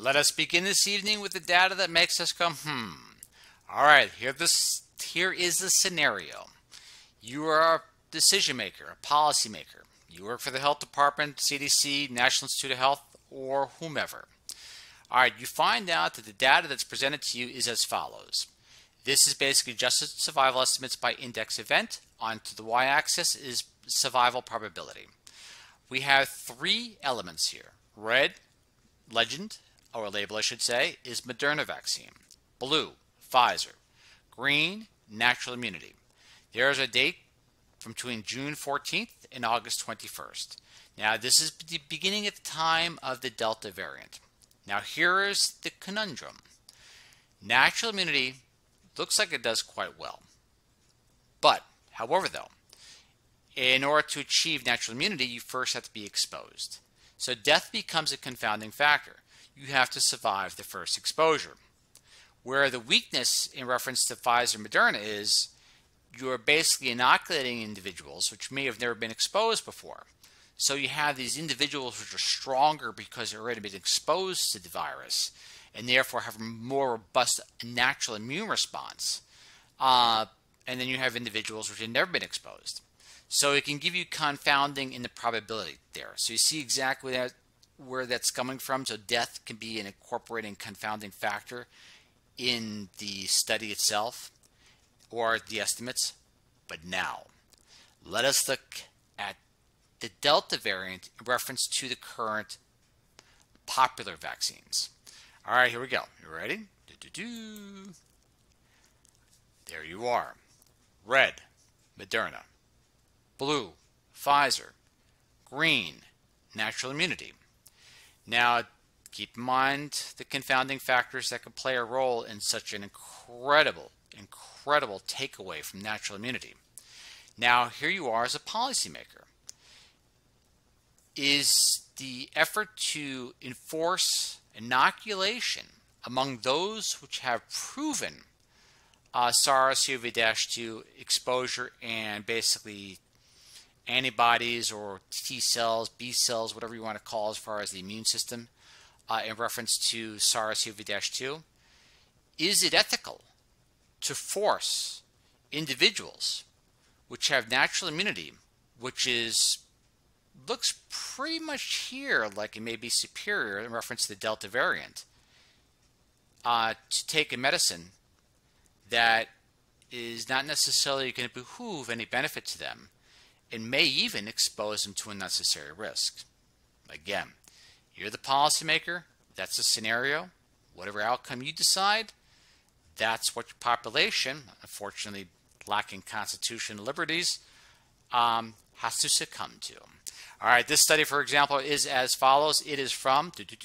Let us begin this evening with the data that makes us come, hmm. All right, here, this, here is the scenario. You are a decision maker, a policy maker. You work for the health department, CDC, National Institute of Health, or whomever. All right, you find out that the data that's presented to you is as follows. This is basically adjusted survival estimates by index event. Onto the y-axis is survival probability. We have three elements here. Red, legend, or label I should say, is Moderna vaccine. Blue, Pfizer. Green, natural immunity. There is a date from between June 14th and August 21st. Now, this is the beginning at the time of the Delta variant. Now, here is the conundrum. Natural immunity looks like it does quite well. But, however, though, in order to achieve natural immunity, you first have to be exposed. So death becomes a confounding factor. You have to survive the first exposure. Where the weakness in reference to Pfizer Moderna is you are basically inoculating individuals which may have never been exposed before. So you have these individuals which are stronger because they've already been exposed to the virus and therefore have a more robust natural immune response. Uh, and then you have individuals which have never been exposed. So it can give you confounding in the probability there. So you see exactly that, where that's coming from. So death can be an incorporating confounding factor in the study itself or the estimates. But now, let us look at the Delta variant in reference to the current popular vaccines. All right, here we go. You ready? Do, do, do. There you are. Red, Moderna. Blue, Pfizer. Green, natural immunity. Now, keep in mind the confounding factors that could play a role in such an incredible, incredible takeaway from natural immunity. Now, here you are as a policymaker is the effort to enforce inoculation among those which have proven uh, SARS-CoV-2 exposure and basically antibodies or T cells, B cells, whatever you want to call as far as the immune system uh, in reference to SARS-CoV-2. Is it ethical to force individuals which have natural immunity, which is looks pretty much here like it may be superior in reference to the Delta variant, uh, to take a medicine that is not necessarily going to behoove any benefit to them and may even expose them to unnecessary risk. Again, you're the policymaker, that's the scenario. Whatever outcome you decide, that's what your population, unfortunately lacking constitutional liberties, um, has to succumb to. All right, this study, for example, is as follows. It is from it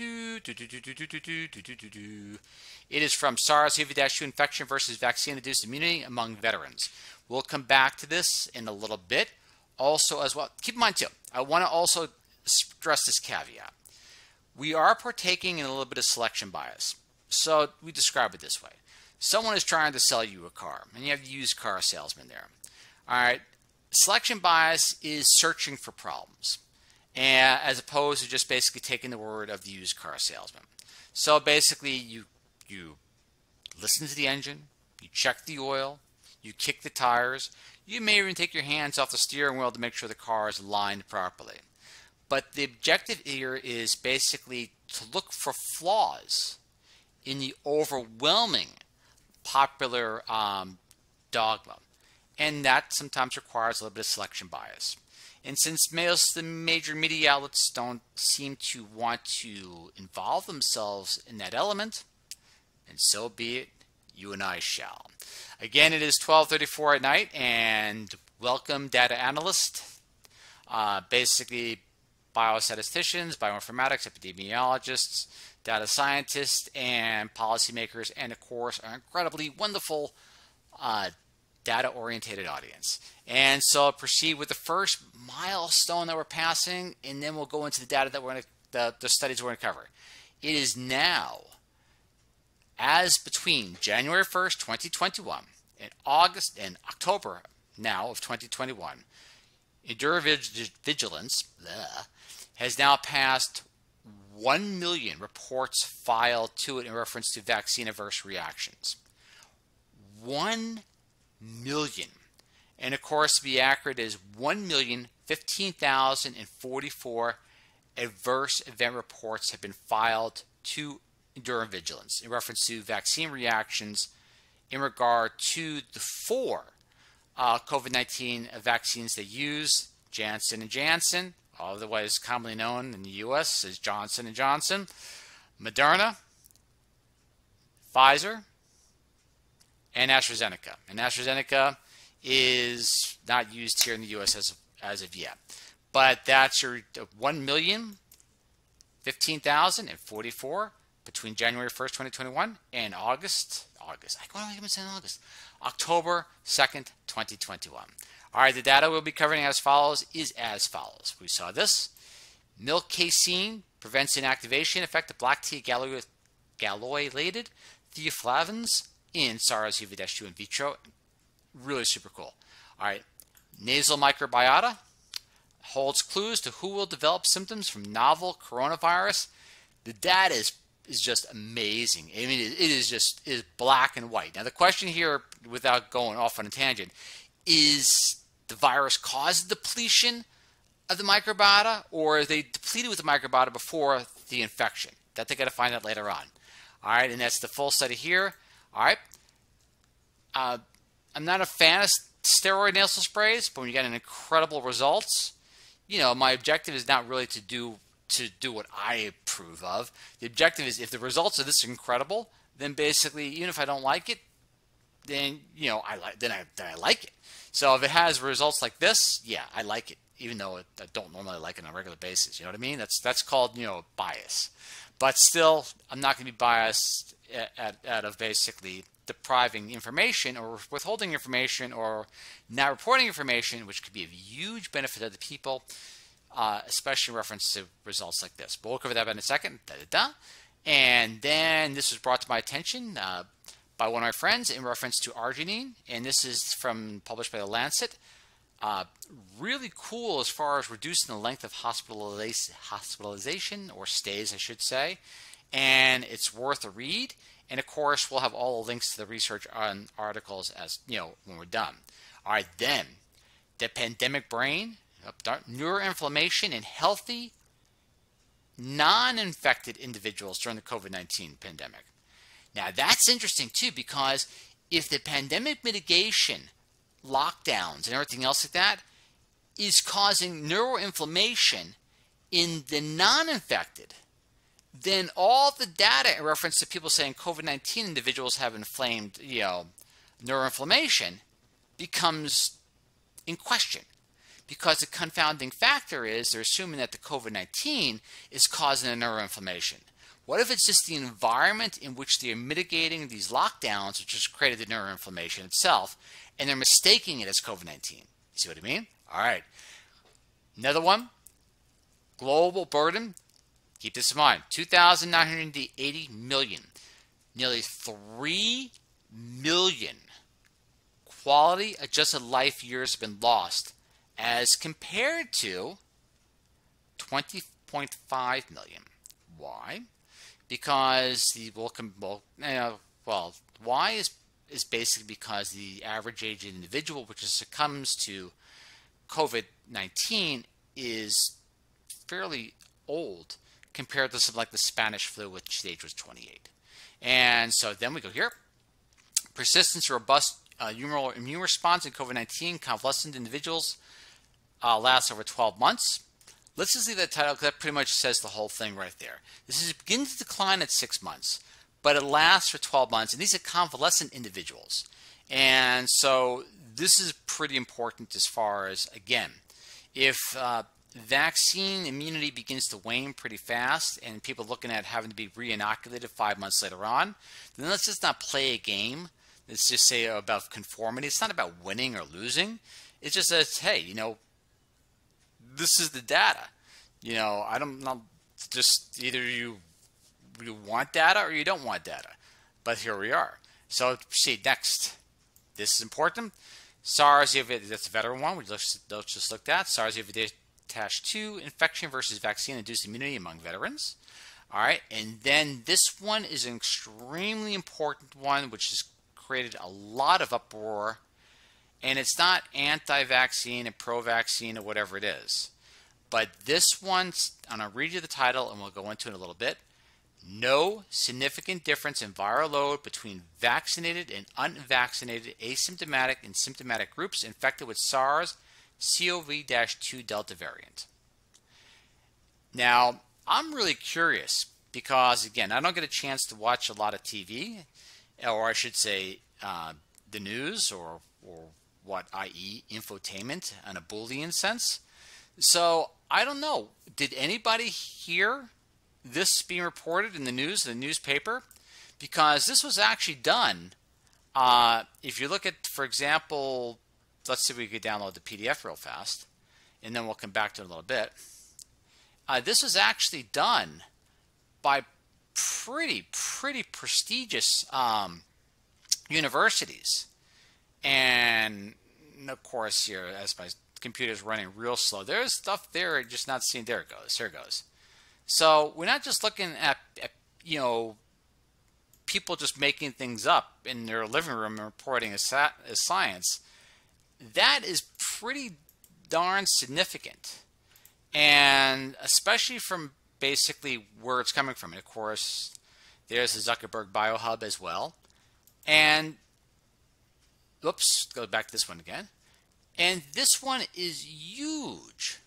is from SARS-CoV-2 infection versus vaccine-induced immunity among veterans. We'll come back to this in a little bit. Also, as well, keep in mind too. I want to also stress this caveat. We are partaking in a little bit of selection bias. So we describe it this way: someone is trying to sell you a car, and you have used car salesman there. All right, selection bias is searching for problems and as opposed to just basically taking the word of the used car salesman. So basically, you you listen to the engine, you check the oil, you kick the tires, you may even take your hands off the steering wheel to make sure the car is aligned properly. But the objective here is basically to look for flaws in the overwhelming popular um, dogma. And that sometimes requires a little bit of selection bias. And since most the major media outlets don't seem to want to involve themselves in that element, and so be it, you and I shall. Again, it is 12:34 at night, and welcome, data analyst. Uh, basically, biostatisticians, bioinformatics, epidemiologists, data scientists, and policymakers, and of course, our incredibly wonderful uh, data oriented audience. And so I'll proceed with the first milestone that we're passing, and then we'll go into the data that we're going to, the, the studies we're going to cover. It is now, as between January 1st, 2021, and August and October now of 2021, EnduroVigilance has now passed 1 million reports filed to it in reference to vaccine adverse reactions. 1 million. And of course, to be accurate, is 1,015,044 adverse event reports have been filed to Enduring vigilance in reference to vaccine reactions in regard to the four uh, COVID-19 vaccines they use, Janssen and Janssen, otherwise commonly known in the U.S. as Johnson and Johnson, Moderna, Pfizer, and AstraZeneca. And AstraZeneca is not used here in the U.S. as, as of yet. But that's your 1 million, 15,044 between January 1st, 2021 and August, August, I don't even say August, October 2nd, 2021. All right, the data we'll be covering as follows is as follows. We saw this. Milk casein prevents inactivation effect of black tea galloylated theaflavins in SARS-CoV-2 in vitro. Really super cool. All right, nasal microbiota holds clues to who will develop symptoms from novel coronavirus. The data is is just amazing. I mean, it is just it is black and white. Now, the question here, without going off on a tangent, is the virus caused depletion of the microbiota, or are they depleted with the microbiota before the infection? That they got to find out later on. All right, and that's the full study here. All right. Uh, I'm not a fan of steroid nasal sprays, but when you get an incredible results, you know, my objective is not really to do to do what I approve of. The objective is if the results of this are incredible, then basically, even if I don't like it, then you know I like then I then I like it. So if it has results like this, yeah, I like it, even though I don't normally like it on a regular basis. You know what I mean? That's that's called you know bias. But still, I'm not going to be biased out of basically depriving information or withholding information or not reporting information, which could be of huge benefit to the people uh, especially in reference to results like this. But we'll cover that in a second. Da, da, da. And then this was brought to my attention uh, by one of my friends in reference to arginine, and this is from published by the Lancet. Uh, really cool as far as reducing the length of hospitalization or stays, I should say, and it's worth a read. And of course, we'll have all the links to the research on articles as you know when we're done. All right, then the pandemic brain neuroinflammation in healthy, non infected individuals during the COVID 19 pandemic. Now, that's interesting too, because if the pandemic mitigation, lockdowns, and everything else like that is causing neuroinflammation in the non infected, then all the data in reference to people saying COVID 19 individuals have inflamed, you know, neuroinflammation becomes in question because the confounding factor is they're assuming that the COVID-19 is causing a neuroinflammation. What if it's just the environment in which they're mitigating these lockdowns, which has created the neuroinflammation itself, and they're mistaking it as COVID-19? You see what I mean? All right. Another one, global burden. Keep this in mind, 2,980 million. Nearly 3 million quality adjusted life years have been lost as compared to 20.5 million. Why? Because the well, well, uh, well why is is basically because the average age of individual which succumbs to COVID-19 is fairly old compared to something like the Spanish flu, which age was 28. And so then we go here. Persistence robust uh, immune response in COVID-19 convalescent individuals uh, lasts over 12 months. Let's just leave that title because that pretty much says the whole thing right there. This is begins to decline at six months, but it lasts for 12 months, and these are convalescent individuals. And so this is pretty important as far as, again, if uh, vaccine immunity begins to wane pretty fast and people looking at having to be re-inoculated five months later on, then let's just not play a game. Let's just say about conformity. It's not about winning or losing. It's just says, hey, you know, this is the data. You know, I don't know. Just either you you want data or you don't want data. But here we are. So proceed next. This is important. SARS, that's a veteran one. We just, just looked at SARS, you have a 2 infection versus vaccine-induced immunity among veterans. All right, and then this one is an extremely important one, which has created a lot of uproar. And it's not anti vaccine and pro vaccine or whatever it is. But this one's, and I'll read you the title and we'll go into it a little bit. No significant difference in viral load between vaccinated and unvaccinated asymptomatic and symptomatic groups infected with SARS CoV 2 Delta variant. Now, I'm really curious because, again, I don't get a chance to watch a lot of TV, or I should say, uh, the news or, or what, i.e., infotainment in a Boolean sense. So I don't know. Did anybody hear this being reported in the news, the newspaper? Because this was actually done. Uh, if you look at, for example, let's see if we could download the PDF real fast, and then we'll come back to it a little bit. Uh, this was actually done by pretty, pretty prestigious um, universities. And of course, here, as my computer's running real slow, there's stuff there just not seeing. There it goes. Here it goes. So we're not just looking at, at you know, people just making things up in their living room and reporting as, as science. That is pretty darn significant. And especially from basically where it's coming from. And of course, there's the Zuckerberg BioHub as well. And, oops, go back to this one again. And this one is huge.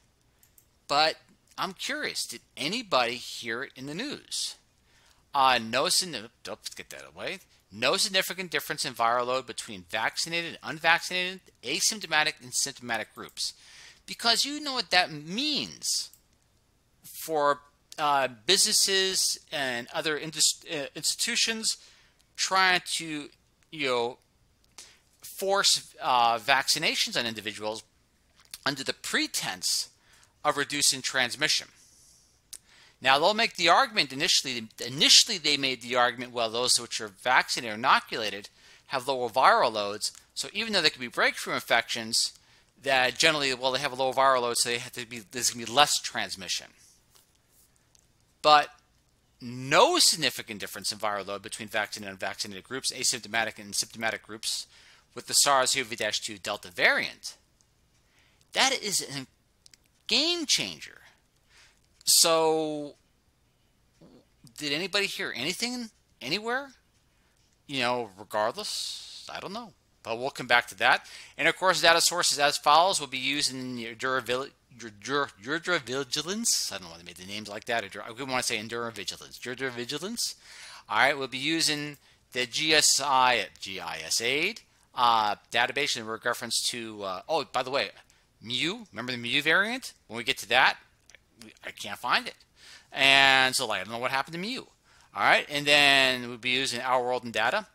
But I'm curious, did anybody hear it in the news? Uh, no, oops, get that away. No significant difference in viral load between vaccinated and unvaccinated, asymptomatic and symptomatic groups because you know what that means for uh, businesses and other uh, institutions trying to, you know, force uh, vaccinations on individuals under the pretense of reducing transmission. Now they'll make the argument initially. Initially, they made the argument, well, those which are vaccinated or inoculated have lower viral loads. So even though there could be breakthrough infections, that generally, well, they have a low viral load, so they have to be there's going to be less transmission. But no significant difference in viral load between vaccinated and unvaccinated groups, asymptomatic and symptomatic groups, with the SARS-CoV-2 Delta variant. That is a game changer. So, did anybody hear anything anywhere? You know, regardless, I don't know. But we'll come back to that. And of course, data sources as follows will be used in your durability. Your vigilance. I don't know why they made the names like that. I would want to say endura vigilance. Your vigilance. All right, we'll be using the GSI GISAID uh, database in reference to. Uh, oh, by the way, Mu. Remember the Mu variant? When we get to that, I can't find it, and so like, I don't know what happened to Mu. All right, and then we'll be using Our World in Data.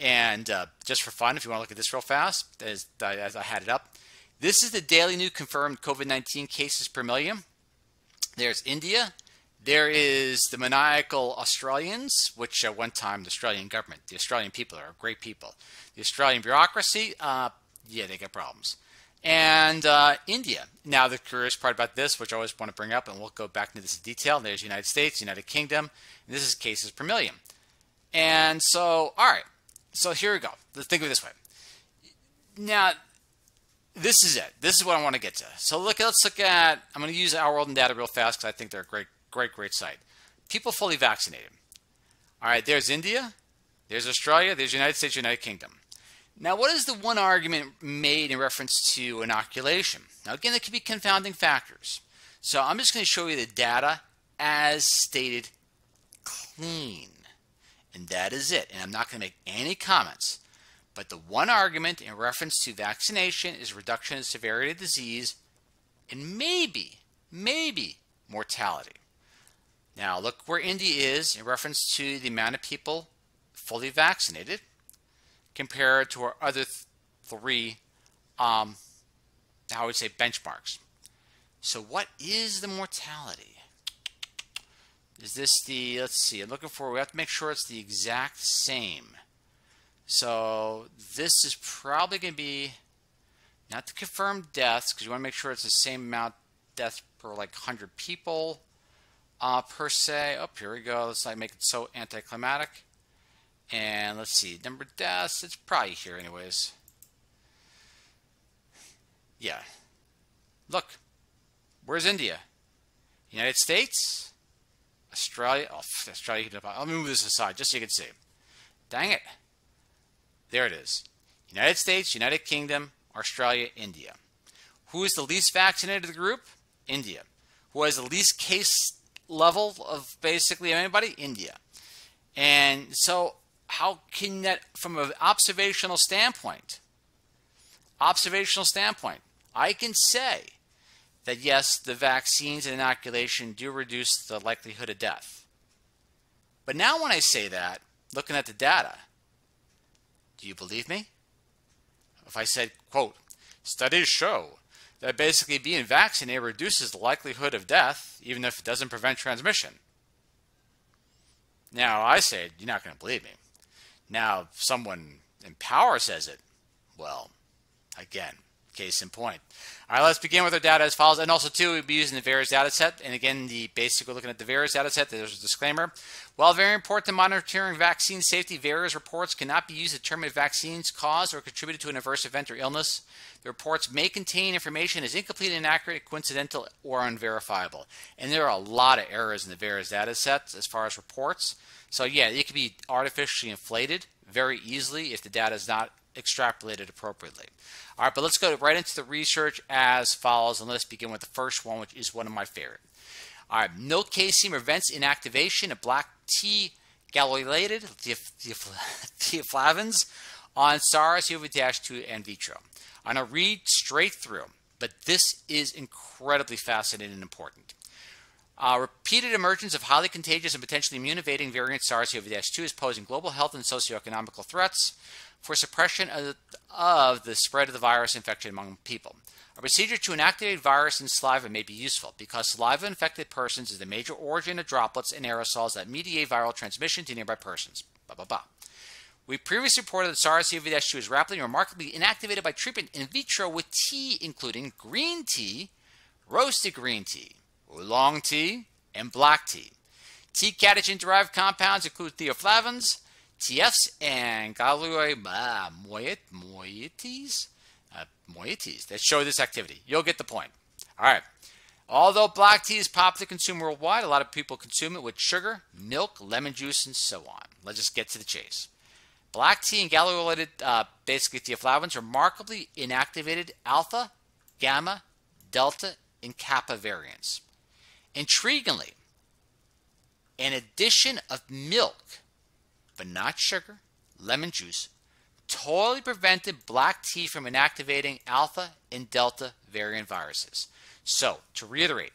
And uh, just for fun, if you want to look at this real fast, as, as I had it up, this is the daily new confirmed COVID 19 cases per million. There's India. There is the maniacal Australians, which at one time the Australian government, the Australian people are great people. The Australian bureaucracy, uh, yeah, they got problems. And uh, India. Now, the curious part about this, which I always want to bring up, and we'll go back into this in detail. There's United States, United Kingdom, and this is cases per million. And so, all right, so here we go. Let's think of it this way. Now, this is it. This is what I want to get to. So look, let's look at. I'm going to use Our World in Data real fast because I think they're a great, great, great site. People fully vaccinated. All right, there's India, there's Australia, there's United States, United Kingdom. Now, what is the one argument made in reference to inoculation? Now, again, there could be confounding factors. So I'm just going to show you the data as stated clean. And that is it. And I'm not going to make any comments. But the one argument in reference to vaccination is reduction in severity of disease and maybe, maybe mortality. Now, look where India is in reference to the amount of people fully vaccinated compared to our other th three, um, I would say, benchmarks. So, what is the mortality? Is this the, let's see, I'm looking for, we have to make sure it's the exact same. So this is probably going to be, not the confirmed deaths, because you want to make sure it's the same amount deaths per like 100 people. Uh, per se. Oh, here we go. Let's not make it so anticlimactic. And let's see, number of deaths, it's probably here anyways. Yeah. Look, where's India? United States? Australia? Oh, Australia. Me move this aside just so you can see. Dang it. There it is. United States, United Kingdom, Australia, India. Who is the least vaccinated of the group? India. Who has the least case level of basically anybody? India. And so, how can that, from an observational standpoint, observational standpoint, I can say that yes, the vaccines and inoculation do reduce the likelihood of death. But now, when I say that, looking at the data, do you believe me? If I said, quote, studies show that basically being vaccinated reduces the likelihood of death, even if it doesn't prevent transmission. Now, I say, you're not going to believe me. Now, if someone in power says it, well, again, case in point. All right, let's begin with our data as follows. And also, too, we'll be using the VAERS data set. And again, the basic, we're looking at the VAERS data set. There's a disclaimer. While very important to monitoring vaccine safety, VAERS reports cannot be used to determine vaccines cause or contributed to an adverse event or illness. The reports may contain information as incomplete, inaccurate, coincidental, or unverifiable. And there are a lot of errors in the VAERS data sets as far as reports. So, yeah, it can be artificially inflated very easily if the data is not extrapolated appropriately. All right, but let's go right into the research as follows, and let's begin with the first one, which is one of my favorite. All right, milk casein prevents inactivation of black tea galloylated theaflavins on SARS-CoV-2 in vitro. I'm going to read straight through, but this is incredibly fascinating and important. Uh, repeated emergence of highly contagious and potentially immune-evading variant SARS-CoV-2 is posing global health and socioeconomical threats for suppression of the, of the spread of the virus infection among people. A procedure to inactivate virus in saliva may be useful because saliva infected persons is the major origin of droplets and aerosols that mediate viral transmission to nearby persons. Blah, blah, blah. We previously reported that SARS-CoV-2 is rapidly and remarkably inactivated by treatment in vitro with tea, including green tea, roasted green tea, oolong tea, and black tea. Tea catechin-derived compounds include theaflavins, TFs, and galloy uh, moieties, uh, moieties that show this activity. You'll get the point. All right. Although black tea is popular to worldwide, a lot of people consume it with sugar, milk, lemon juice, and so on. Let's just get to the chase. Black tea and galloylated, uh, basically theaflavins, remarkably inactivated alpha, gamma, delta, and kappa variants. Intriguingly, an addition of milk, but not sugar, lemon juice, totally prevented black tea from inactivating alpha and delta variant viruses. So, to reiterate,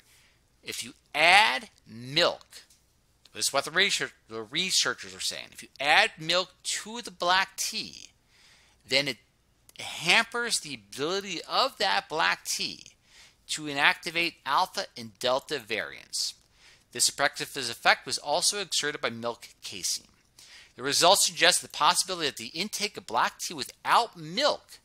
if you add milk, this is what the, research, the researchers are saying, if you add milk to the black tea, then it hampers the ability of that black tea to inactivate alpha and delta variants. This suppressive effect was also exerted by milk casein. The results suggest the possibility that the intake of black tea without milk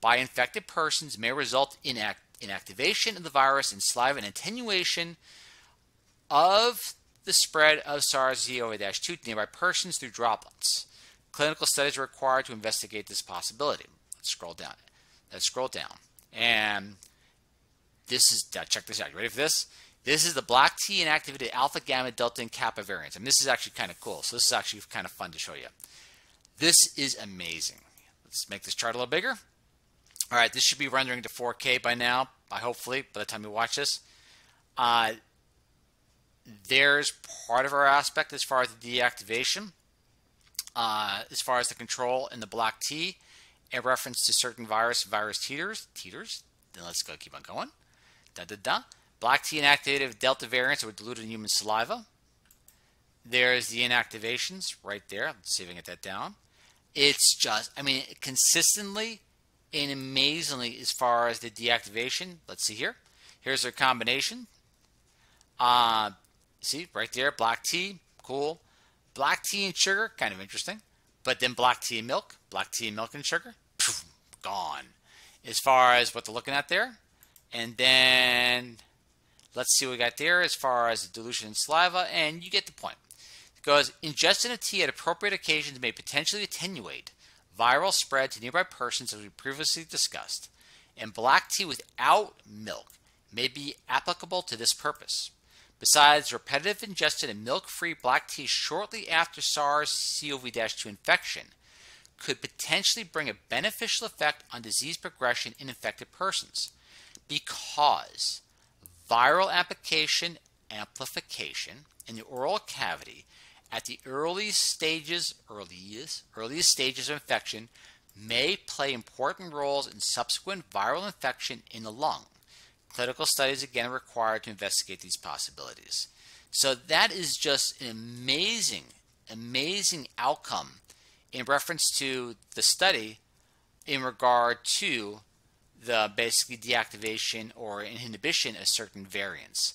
by infected persons may result in inactivation of the virus in saliva and attenuation of the spread of SARS-CoV-2 to nearby persons through droplets. Clinical studies are required to investigate this possibility. Let's scroll down. Let's scroll down. And this is, check this out. You ready for this? This is the black tea inactivated alpha, gamma, delta, and kappa variants. And this is actually kind of cool. So this is actually kind of fun to show you. This is amazing. Let's make this chart a little bigger. All right, this should be rendering to 4K by now, by hopefully, by the time you watch this. Uh, there's part of our aspect as far as the deactivation, uh, as far as the control and the black tea, in reference to certain virus, virus teeters, teeters. Then let's go keep on going. Da da da. Black tea inactivated delta variants were diluted in human saliva. There's the inactivations right there. Let's see if I can get that down. It's just, I mean, consistently and amazingly as far as the deactivation. Let's see here. Here's their combination. Uh, see, right there, black tea, cool. Black tea and sugar, kind of interesting. But then black tea and milk, black tea and milk and sugar, poof, gone. As far as what they're looking at there. And then let's see what we got there as far as the dilution in saliva, and you get the point. Because ingestion of tea at appropriate occasions may potentially attenuate viral spread to nearby persons, as we previously discussed, and black tea without milk may be applicable to this purpose. Besides, repetitive ingestion of milk free black tea shortly after SARS CoV 2 infection could potentially bring a beneficial effect on disease progression in infected persons because viral application amplification in the oral cavity at the early stages earliest earliest stages of infection may play important roles in subsequent viral infection in the lung Clinical studies again are required to investigate these possibilities. So that is just an amazing, amazing outcome in reference to the study in regard to the basically deactivation or inhibition of certain variants.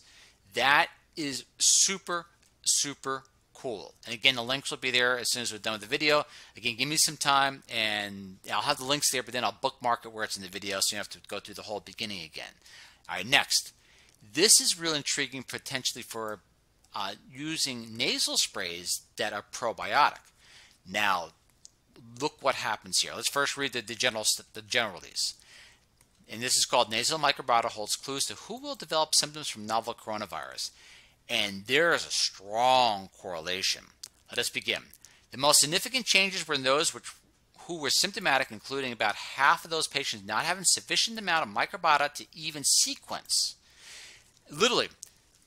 That is super, super cool. And again, the links will be there as soon as we're done with the video. Again, give me some time and I'll have the links there, but then I'll bookmark it where it's in the video so you don't have to go through the whole beginning again. All right, next. This is real intriguing potentially for uh, using nasal sprays that are probiotic. Now, look what happens here. Let's first read the, the, general, the general release. And this is called Nasal Microbiota Holds Clues to Who Will Develop Symptoms from Novel Coronavirus. And there is a strong correlation. Let us begin. The most significant changes were in those which who were symptomatic, including about half of those patients not having sufficient amount of microbiota to even sequence. Literally.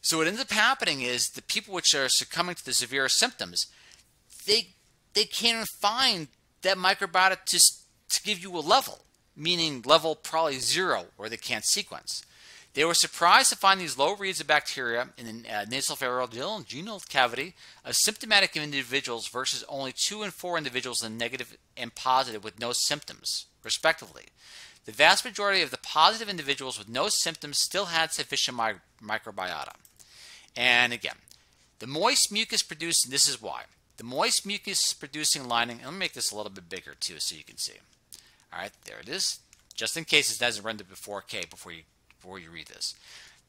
So what ends up happening is the people which are succumbing to the severe symptoms, they they can't find that microbiota to, to give you a level, meaning level probably zero, where they can't sequence. They were surprised to find these low reads of bacteria in the uh, nasopharyngeal cavity of symptomatic individuals versus only two and four individuals in negative and positive with no symptoms, respectively. The vast majority of the positive individuals with no symptoms still had sufficient mi microbiota. And again, the moist mucus producing, this is why. The moist mucus producing lining, let me make this a little bit bigger too so you can see. All right, there it is. Just in case it doesn't render before K before you before you read this.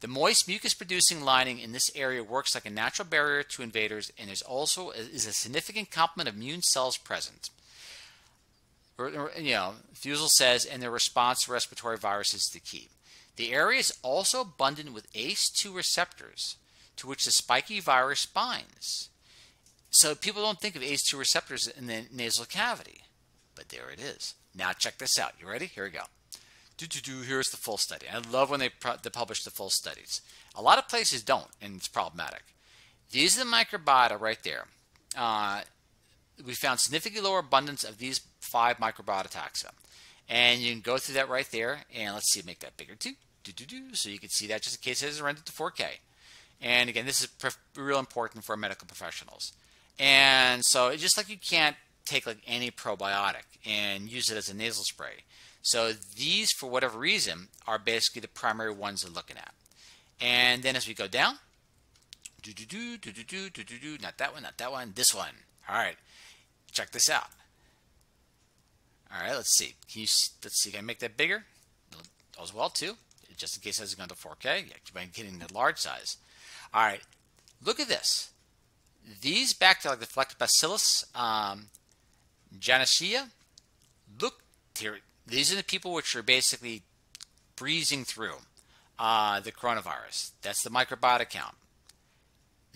The moist mucus-producing lining in this area works like a natural barrier to invaders and is also is a significant complement of immune cells present. You know, Fusel says, and their response to respiratory viruses is the key. The area is also abundant with ACE2 receptors to which the spiky virus binds. So people don't think of ACE2 receptors in the nasal cavity, but there it is. Now check this out. You ready? Here we go do, do, do, here's the full study. I love when they, they publish the full studies. A lot of places don't, and it's problematic. These are the microbiota right there. Uh, we found significantly lower abundance of these five microbiota taxa. And you can go through that right there, and let's see, make that bigger too. Do, do, do, so you can see that just in case it is rendered to 4K. And again, this is real important for medical professionals. And so it's just like you can't take like any probiotic and use it as a nasal spray. So these, for whatever reason, are basically the primary ones they're looking at. And then as we go down, do do do do do do do do do, not that one, not that one, this one. All right, check this out. All right, let's see. Can you let's see? Can I make that bigger as well too? Just in case it hasn't gone to 4K. Yeah, on getting the large size. All right, look at this. These bacteria, like the Lactobacillus um, look here these are the people which are basically breezing through uh, the coronavirus. That's the microbiota count.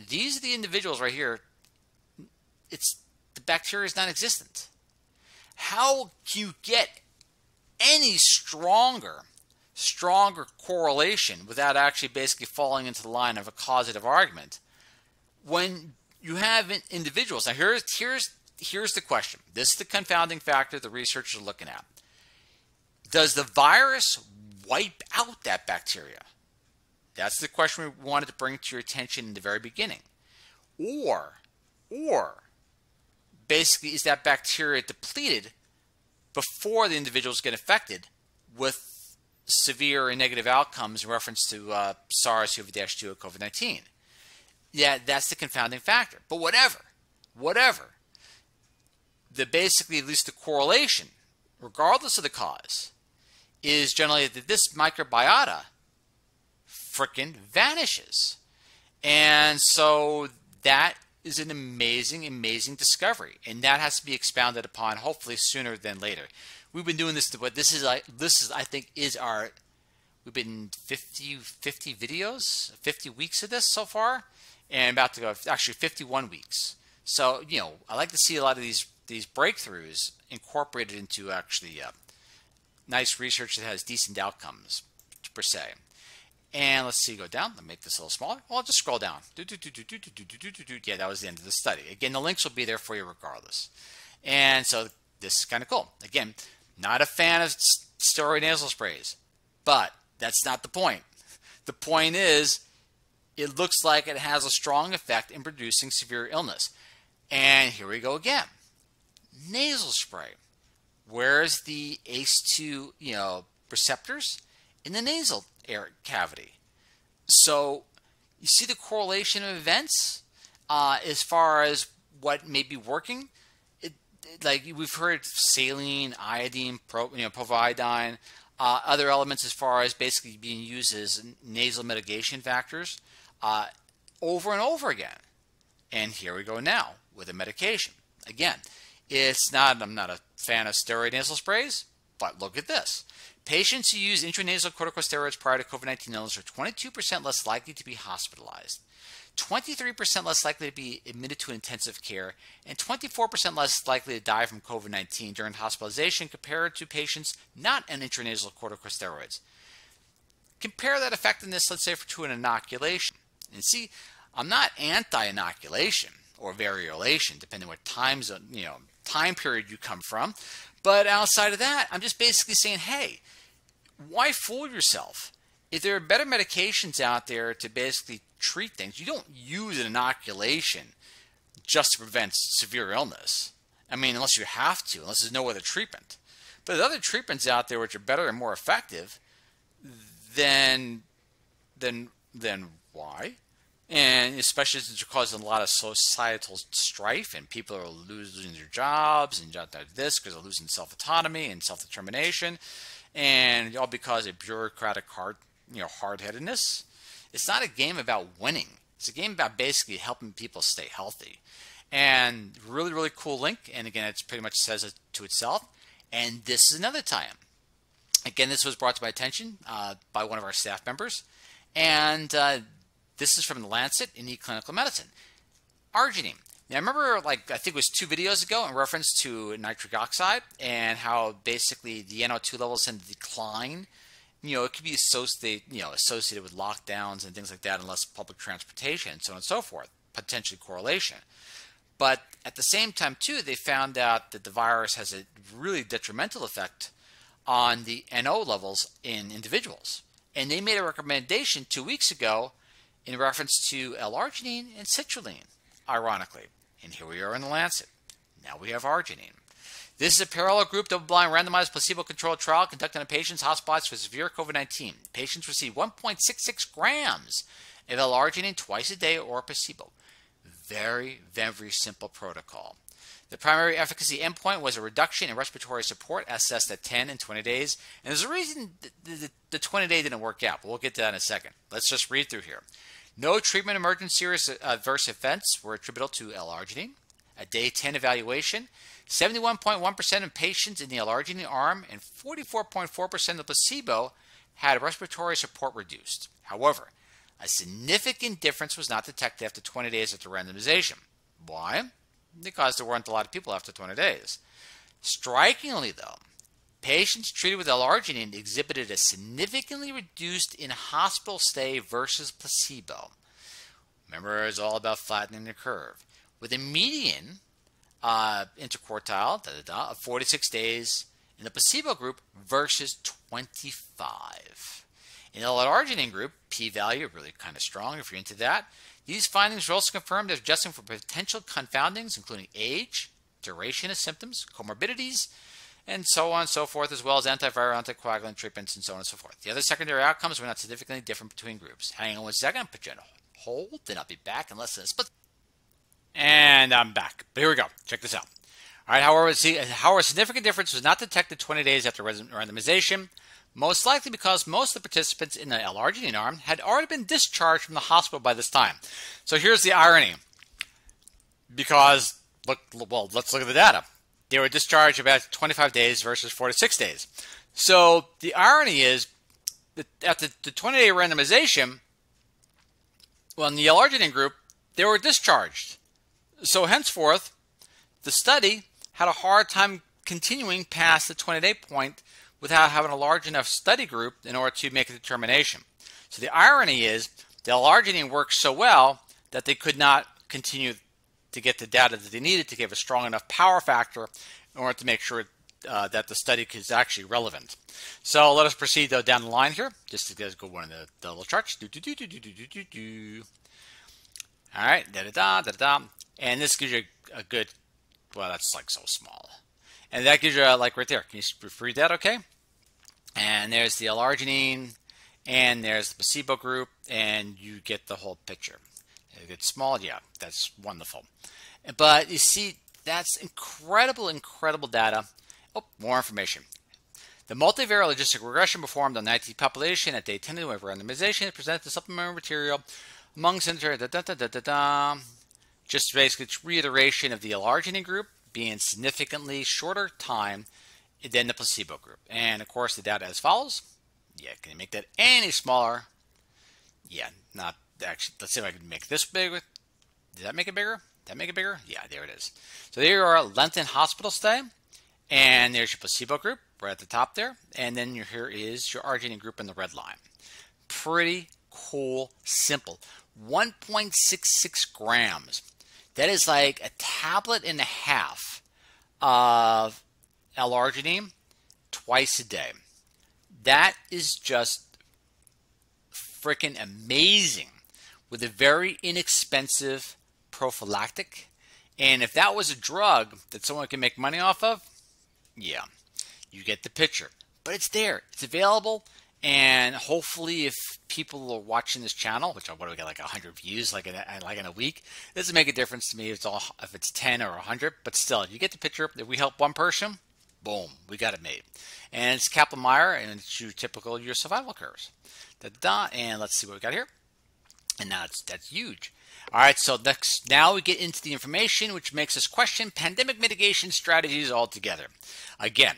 These are the individuals right here. It's the bacteria is non-existent. How can you get any stronger, stronger correlation without actually basically falling into the line of a causative argument when you have individuals? Now here's here's here's the question. This is the confounding factor the researchers are looking at. Does the virus wipe out that bacteria? That's the question we wanted to bring to your attention in the very beginning. Or, or, basically, is that bacteria depleted before the individuals get infected with severe and negative outcomes in reference to uh, SARS-CoV-2 or COVID-19? Yeah, that's the confounding factor. But whatever, whatever, the basically at least the correlation, regardless of the cause, is generally that this microbiota frickin' vanishes. And so that is an amazing, amazing discovery, and that has to be expounded upon hopefully sooner than later. We've been doing this, but this is this is I think is our we've been 50 50 videos, 50 weeks of this so far, and about to go actually 51 weeks. So you know I like to see a lot of these these breakthroughs incorporated into actually uh, nice research that has decent outcomes per se. And let's see, go down. Let me make this a little smaller. Well, I'll just scroll down. Yeah, that was the end of the study. Again, the links will be there for you regardless. And so this is kind of cool. Again, not a fan of steroid nasal sprays, but that's not the point. The point is, it looks like it has a strong effect in producing severe illness. And here we go again. Nasal spray. Where's the ACE2, you know, receptors? In the nasal air cavity. So you see the correlation of events uh, as far as what may be working. It, it, like we've heard saline, iodine, pro, you know, povidone, uh, other elements as far as basically being used as nasal mitigation factors uh, over and over again. And here we go now with a medication. Again, it's not, I'm not a fan of steroid nasal sprays, but look at this. Patients who use intranasal corticosteroids prior to COVID 19 illness are 22% less likely to be hospitalized, 23% less likely to be admitted to intensive care, and 24% less likely to die from COVID 19 during hospitalization compared to patients not on intranasal corticosteroids. Compare that effectiveness, let's say, to an inoculation. And see, I'm not anti inoculation or variolation, depending on what time zone, you know, time period you come from. But outside of that, I'm just basically saying, hey, why fool yourself? If there are better medications out there to basically treat things, you don't use an inoculation just to prevent severe illness. I mean, unless you have to, unless there's no other treatment. But there's other treatments out there which are better and more effective, then, then, then why? And especially since it's causing a lot of societal strife and people are losing their jobs and this because they're losing self-autonomy and self-determination. And all because of bureaucratic hard you know hard-headedness. It's not a game about winning. It's a game about basically helping people stay healthy. And really really cool link. And again it pretty much says it to itself. And this is another time again this was brought to my attention uh, by one of our staff members. And uh, this is from the Lancet in eClinical Medicine. Arginine. Now, I remember, like, I think it was two videos ago in reference to nitric oxide and how basically the NO2 levels tend to decline. You know, it could be associated, you know, associated with lockdowns and things like that, and less public transportation, and so on and so forth, potentially correlation. But at the same time, too, they found out that the virus has a really detrimental effect on the NO levels in individuals. And they made a recommendation two weeks ago in reference to L-arginine and citrulline, ironically. And here we are in the Lancet. Now we have arginine. This is a parallel group, double-blind, randomized, placebo-controlled trial conducted on patients hospitalized for severe COVID-19. Patients received 1.66 grams of L-arginine twice a day or placebo. Very, very simple protocol. The primary efficacy endpoint was a reduction in respiratory support assessed at 10 and 20 days. And there's a reason the, the, the 20 day didn't work out, but we'll get to that in a second. Let's just read through here. No treatment emergent serious adverse events were attributable to L-arginine. A day 10 evaluation, 71.1% of patients in the L-arginine arm and 44.4% of placebo had respiratory support reduced. However, a significant difference was not detected after 20 days after randomization. Why? Because there weren't a lot of people after 20 days. Strikingly, though, Patients treated with L-arginine exhibited a significantly reduced in hospital stay versus placebo. Remember, it's all about flattening the curve. With a median uh, interquartile da, da, da, of 46 days in the placebo group versus 25. In the L-arginine group, p-value really kind of strong if you're into that. These findings were also confirmed as adjusting for potential confoundings, including age, duration of symptoms, comorbidities, and so on and so forth, as well as antiviral, anticoagulant treatments, and so on and so forth. The other secondary outcomes were not significantly different between groups. Hang on one second, put you on hold, then I'll be back in less than a split. And I'm back. But here we go. Check this out. All right, however, see, however, significant difference was not detected 20 days after randomization. Most likely because most of the participants in the L-arginine arm had already been discharged from the hospital by this time. So here's the irony. Because, look, well, let's look at the data. They were discharged about 25 days versus 46 days. So the irony is that after the 20-day randomization, well, in the L-arginine group, they were discharged. So henceforth, the study had a hard time continuing past the 20-day point without having a large enough study group in order to make a determination. So the irony is the L-arginine worked so well that they could not continue to get the data that they needed to give a strong enough power factor in order to make sure uh, that the study is actually relevant. So let us proceed though down the line here, just to go one of the, the little charts. Do, do, do, do, do, do, do, do. All right, da da da da da. And this gives you a, a good, well, that's like so small. And that gives you, a, like right there, can you read that okay? And there's the L-arginine, and there's the placebo group, and you get the whole picture. If it's small, yeah, that's wonderful. But you see, that's incredible, incredible data. Oh, more information. The multivariate logistic regression performed on the 19 population at day 10 of randomization presented the supplementary material among center. Da, da, da, da, da, da. Just basically reiteration of the L-arginine group being significantly shorter time than the placebo group. And of course, the data as follows. Yeah, can you make that any smaller? Yeah, not actually. Let's see if I can make this bigger. Did that make it bigger? Did that make it bigger? Yeah, there it is. So there you are, length in hospital stay. And there's your placebo group right at the top there. And then here is your arginine group in the red line. Pretty cool, simple. 1.66 grams. That is like a tablet and a half of L-arginine twice a day. That is just freaking amazing with a very inexpensive prophylactic. And if that was a drug that someone can make money off of, yeah, you get the picture. But it's there, it's available, and hopefully, if people are watching this channel, which I want to get like 100 views like in a, like in a week, it doesn't make a difference to me if it's all if it's 10 or 100. But still, you get the picture. If we help one person, boom, we got it made. And it's Kaplan-Meier, and it's your typical your survival curves. Da da. And let's see what we got here. And now it's that's huge. All right, so next, now we get into the information which makes us question pandemic mitigation strategies altogether. Again,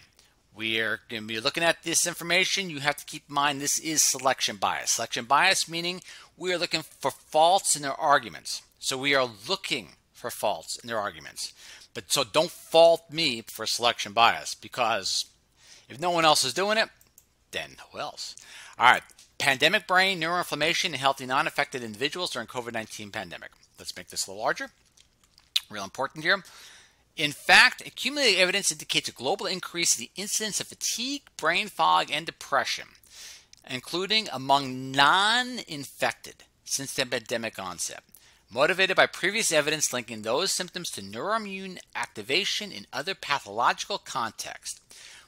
we are going to be looking at this information. You have to keep in mind this is selection bias. Selection bias meaning we are looking for faults in their arguments. So we are looking for faults in their arguments. But so don't fault me for selection bias because if no one else is doing it, then who else? All right, pandemic brain neuroinflammation in healthy non-affected individuals during COVID-19 pandemic. Let's make this a little larger. Real important here. In fact, accumulated evidence indicates a global increase in the incidence of fatigue, brain fog, and depression, including among non-infected since the pandemic onset motivated by previous evidence linking those symptoms to neuroimmune activation in other pathological contexts.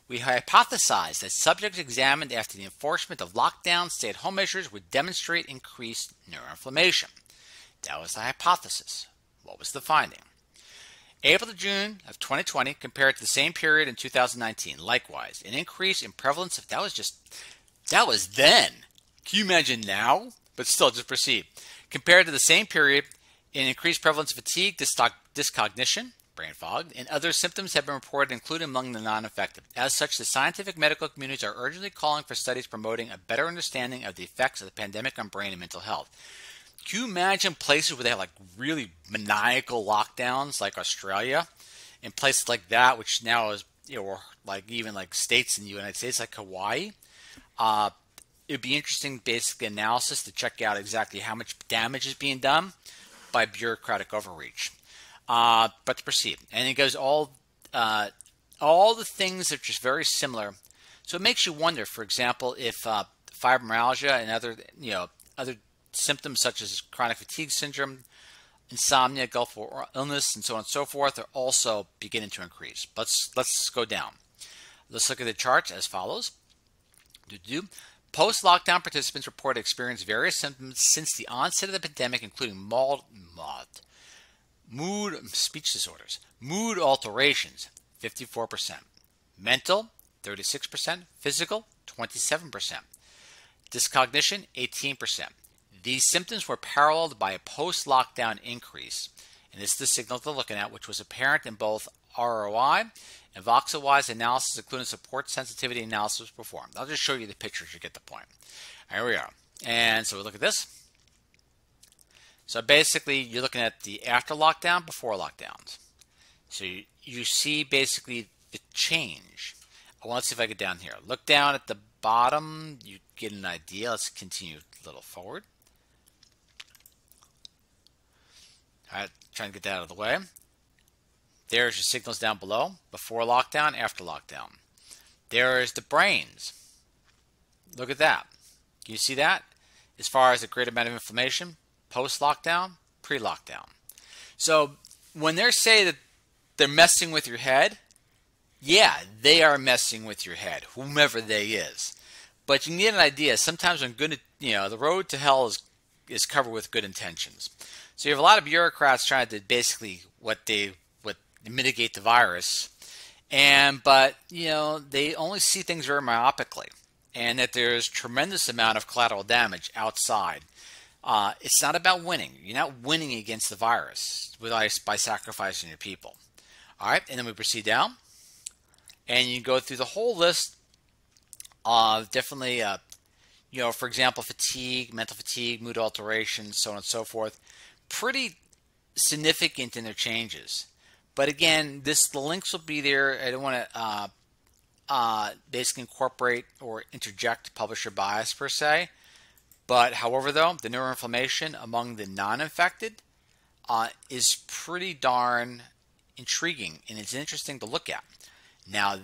We hypothesized that subjects examined after the enforcement of lockdown stay at home measures would demonstrate increased neuroinflammation. That was the hypothesis. What was the finding? April to June of 2020 compared to the same period in 2019. Likewise, an increase in prevalence of that was just that was then. Can you imagine now? But still, just proceed. Compared to the same period, an increased prevalence of fatigue, dyscognition, brain fog, and other symptoms have been reported, including among the non affected. As such, the scientific medical communities are urgently calling for studies promoting a better understanding of the effects of the pandemic on brain and mental health. Can you imagine places where they have like really maniacal lockdowns, like Australia, and places like that, which now is, you know, like even like states in the United States, like Hawaii? Uh, it'd be interesting basic analysis to check out exactly how much damage is being done by bureaucratic overreach. Uh, but to proceed, and it goes all uh, all the things are just very similar. So it makes you wonder, for example, if uh, fibromyalgia and other you know other symptoms such as chronic fatigue syndrome, insomnia, Gulf War illness, and so on and so forth are also beginning to increase. Let's let's go down. Let's look at the charts as follows. Post lockdown participants reported experienced various symptoms since the onset of the pandemic, including mold, mood, speech disorders, mood alterations, 54%, mental, 36%, physical, 27%. Dyscognition, 18%. These symptoms were paralleled by a post lockdown increase, and this is the signal they're looking at, which was apparent in both ROI and VoxelWise analysis, including support sensitivity analysis performed. I'll just show you the pictures, you get the point. Here we are. And so we look at this. So basically, you're looking at the after lockdown, before lockdowns. So you, you see basically the change. I want to see if I get down here. Look down at the bottom. You get an idea. Let's continue a little forward. All trying to get that out of the way. There's your signals down below, before lockdown, after lockdown. There's the brains. Look at that. Can you see that? As far as the great amount of inflammation, post lockdown, pre lockdown. So when they say that they're messing with your head, yeah, they are messing with your head, whomever they is. But you get an idea. Sometimes when good, you know, the road to hell is is covered with good intentions. So you have a lot of bureaucrats trying to basically what they what mitigate the virus, and but you know they only see things very myopically, and that there's tremendous amount of collateral damage outside. Uh, it's not about winning. You're not winning against the virus by sacrificing your people. All right, and then we proceed down, and you go through the whole list of definitely, uh, you know, for example, fatigue, mental fatigue, mood alteration, so on and so forth. Pretty significant in their changes. But again, this the links will be there. I don't want to uh, uh, basically incorporate or interject publisher bias per se. But however, though, the neuroinflammation among the non-infected uh, is pretty darn intriguing and it's interesting to look at. Now,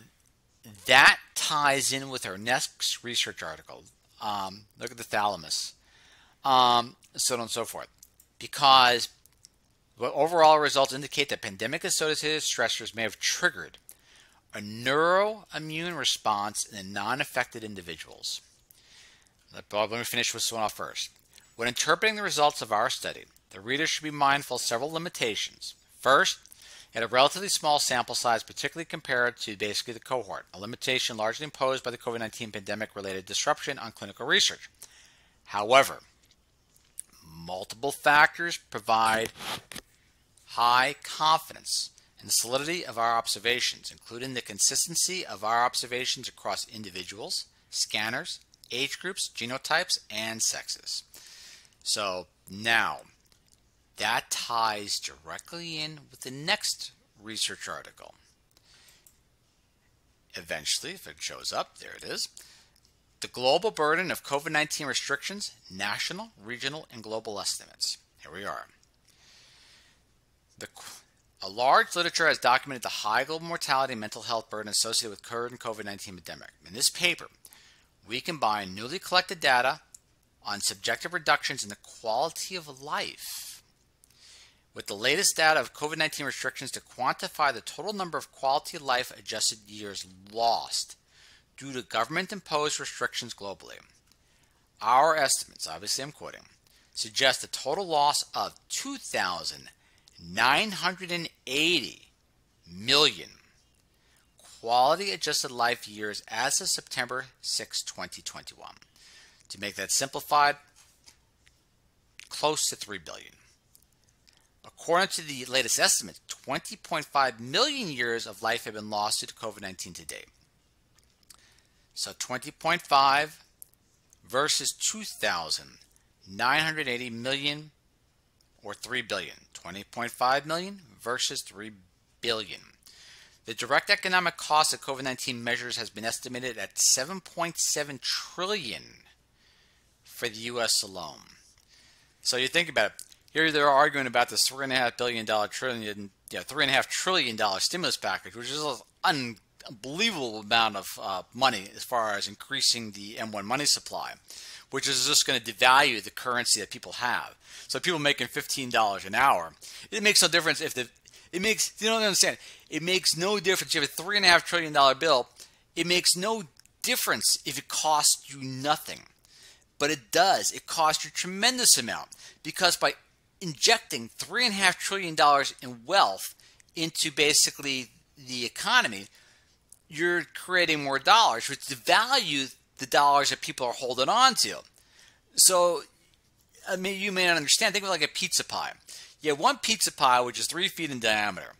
that ties in with our next research article. Um, look at the thalamus, um, so on and so forth. Because what overall results indicate that pandemic associated stressors may have triggered a neuroimmune response in the non affected individuals. Let me finish with this one off first. When interpreting the results of our study, the reader should be mindful of several limitations. First, at a relatively small sample size, particularly compared to basically the cohort, a limitation largely imposed by the COVID 19 pandemic related disruption on clinical research. However, multiple factors provide high confidence in the solidity of our observations, including the consistency of our observations across individuals, scanners, age groups, genotypes, and sexes. So now, that ties directly in with the next research article. Eventually, if it shows up, there it is. The global burden of COVID 19 restrictions, national, regional, and global estimates. Here we are. The, a large literature has documented the high global mortality and mental health burden associated with current COVID 19 pandemic. In this paper, we combine newly collected data on subjective reductions in the quality of life with the latest data of COVID 19 restrictions to quantify the total number of quality of life adjusted years lost due to government imposed restrictions globally. Our estimates, obviously I'm quoting, suggest a total loss of 2,980 million quality adjusted life years as of September 6, 2021. To make that simplified, close to 3 billion. According to the latest estimate, 20.5 million years of life have been lost due to COVID 19 to date. So 20.5 versus 2,980 million or 3 billion. 20.5 million versus 3 billion. The direct economic cost of COVID 19 measures has been estimated at 7.7 trillion for the US alone. So you think about it here they're arguing about this three and a half billion dollar trillion, yeah, three and a half trillion dollar stimulus package, which is an unbelievable amount of uh, money as far as increasing the M1 money supply, which is just going to devalue the currency that people have. So people making fifteen dollars an hour, it makes no difference if the it makes you don't understand. It makes no difference. You have a three and a half trillion dollar bill. It makes no difference if it costs you nothing, but it does. It costs you a tremendous amount because by injecting three and a half trillion dollars in wealth into basically the economy, you're creating more dollars, which devalue the dollars that people are holding on to. So, I mean, you may not understand. Think of it like a pizza pie. You have one pizza pie, which is three feet in diameter.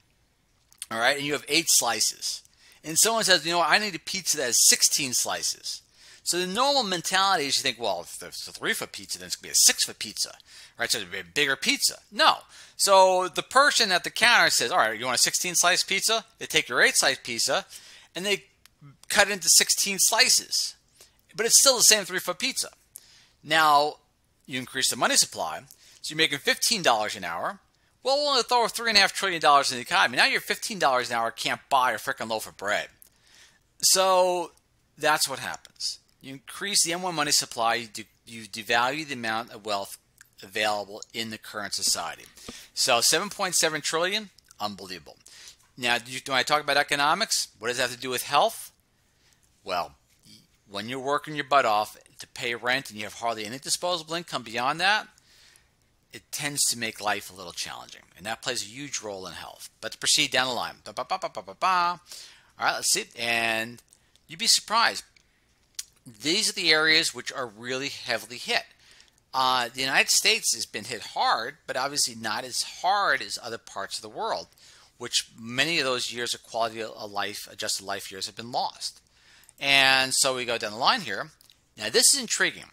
All right, and you have eight slices. And someone says, you know, I need a pizza that has 16 slices. So the normal mentality is you think, well, if it's a three foot pizza, then it's going to be a six foot pizza, right? So it's a bigger pizza. No. So the person at the counter says, all right, you want a 16 slice pizza? They take your eight slice pizza and they cut it into 16 slices. But it's still the same three foot pizza. Now, you increase the money supply, so you're making $15 an hour. Well, we'll only throw $3.5 trillion in the economy. Now your $15 an hour can't buy a freaking loaf of bread. So that's what happens. You increase the M1 money supply, you, de- you devalue the amount of wealth available in the current society. So 7.7 trillion, unbelievable. Now, when I talk about economics, what does that have to do with health? Well, when you're working your butt off to pay rent and you have hardly any disposable income beyond that, it tends to make life a little challenging. And that plays a huge role in health. But to proceed down the line. Ba, ba, ba, All right, let's see. And you'd be surprised these are the areas which are really heavily hit. Uh, the United States has been hit hard, but obviously not as hard as other parts of the world, which many of those years of quality of life, adjusted life years, have been lost. And so we go down the line here. Now, this is intriguing.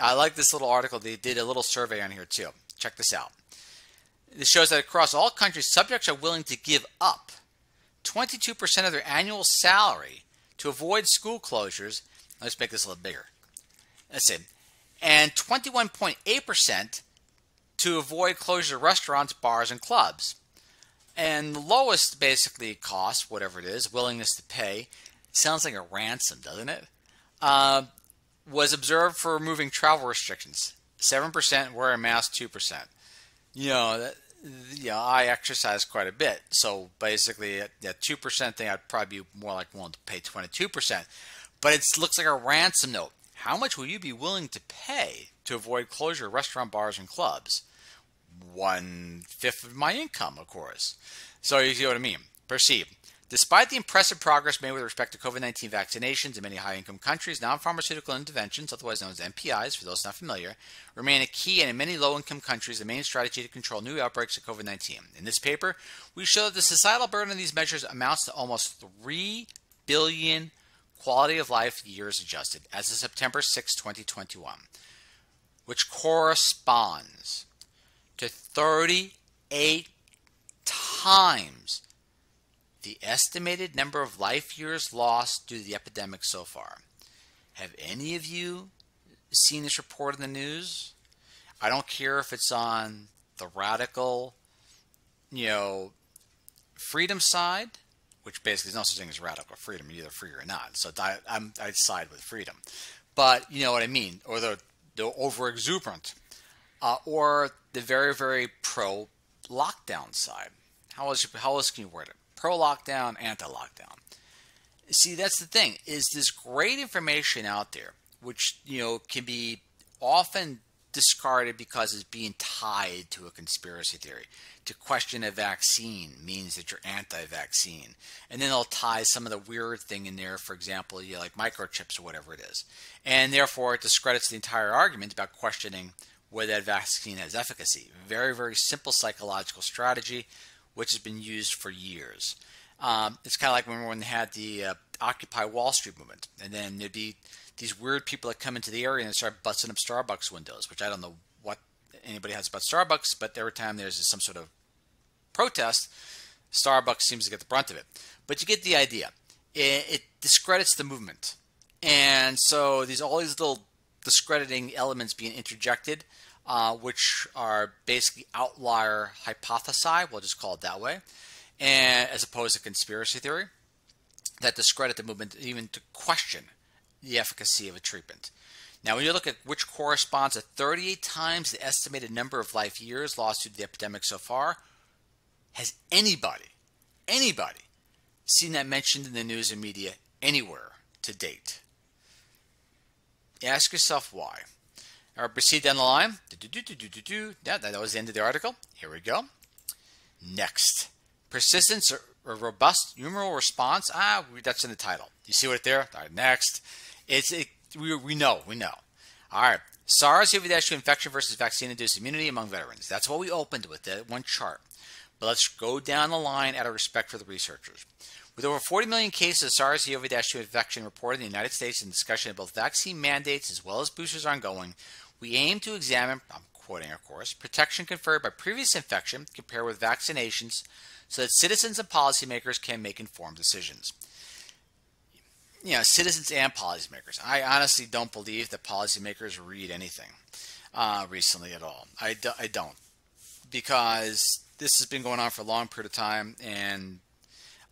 I like this little article. They did a little survey on here, too. Check this out. This shows that across all countries, subjects are willing to give up 22% of their annual salary to avoid school closures Let's make this a little bigger. Let's see. And 21.8% to avoid closure of restaurants, bars, and clubs. And the lowest basically cost, whatever it is, willingness to pay, sounds like a ransom, doesn't it? Uh, was observed for removing travel restrictions. 7% wear a mask, 2%. You know, that, you know, I exercise quite a bit. So basically, that 2% thing, I'd probably be more like willing to pay 22% but it looks like a ransom note. How much will you be willing to pay to avoid closure of restaurant, bars, and clubs? One fifth of my income, of course. So you see what I mean. Perceive. Despite the impressive progress made with respect to COVID 19 vaccinations in many high income countries, non pharmaceutical interventions, otherwise known as NPIs, for those not familiar, remain a key and in many low income countries the main strategy to control new outbreaks of COVID 19. In this paper, we show that the societal burden of these measures amounts to almost 3 billion quality of life years adjusted as of September 6, 2021, which corresponds to 38 times the estimated number of life years lost due to the epidemic so far. Have any of you seen this report in the news? I don't care if it's on the radical, you know, freedom side which basically is no such thing as radical freedom. You're either free or not. So I, I'm, I side with freedom. But you know what I mean, or the, the over exuberant, uh, or the very, very pro lockdown side. How else, how else can you word it? Pro lockdown, anti lockdown. See, that's the thing, is this great information out there, which, you know, can be often discarded because it's being tied to a conspiracy theory. To question a vaccine means that you're anti-vaccine, and then they'll tie some of the weird thing in there, for example, you know, like microchips or whatever it is, and therefore it discredits the entire argument about questioning whether that vaccine has efficacy. Very, very simple psychological strategy, which has been used for years. Um, it's kind of like when they had the uh, Occupy Wall Street movement, and then there'd be these weird people that come into the area and start busting up Starbucks windows, which I don't know what anybody has about Starbucks, but every time there's some sort of protest, Starbucks seems to get the brunt of it. But you get the idea. It, it discredits the movement. And so these all these little discrediting elements being interjected, uh, which are basically outlier hypothesi, we'll just call it that way, and as opposed to conspiracy theory, that discredit the movement even to question the efficacy of a treatment. Now, when you look at which corresponds to 38 times the estimated number of life years lost due to the epidemic so far, has anybody, anybody, seen that mentioned in the news and media anywhere to date? Ask yourself why. Right, proceed down the line. Yeah, that was the end of the article. Here we go. Next, persistence or robust humoral response. Ah, that's in the title. You see what there? All right, next. It's it, we, we know, we know. All right. SARS-CoV-2 infection versus vaccine-induced immunity among veterans. That's what we opened with, that one chart. But let's go down the line out of respect for the researchers. With over 40 million cases of SARS-CoV-2 infection reported in the United States and discussion of both vaccine mandates as well as boosters ongoing, we aim to examine, I'm quoting of course, protection conferred by previous infection compared with vaccinations so that citizens and policymakers can make informed decisions you know, citizens and policymakers. I honestly don't believe that policymakers read anything uh, recently at all. I, do, I don't. Because this has been going on for a long period of time, and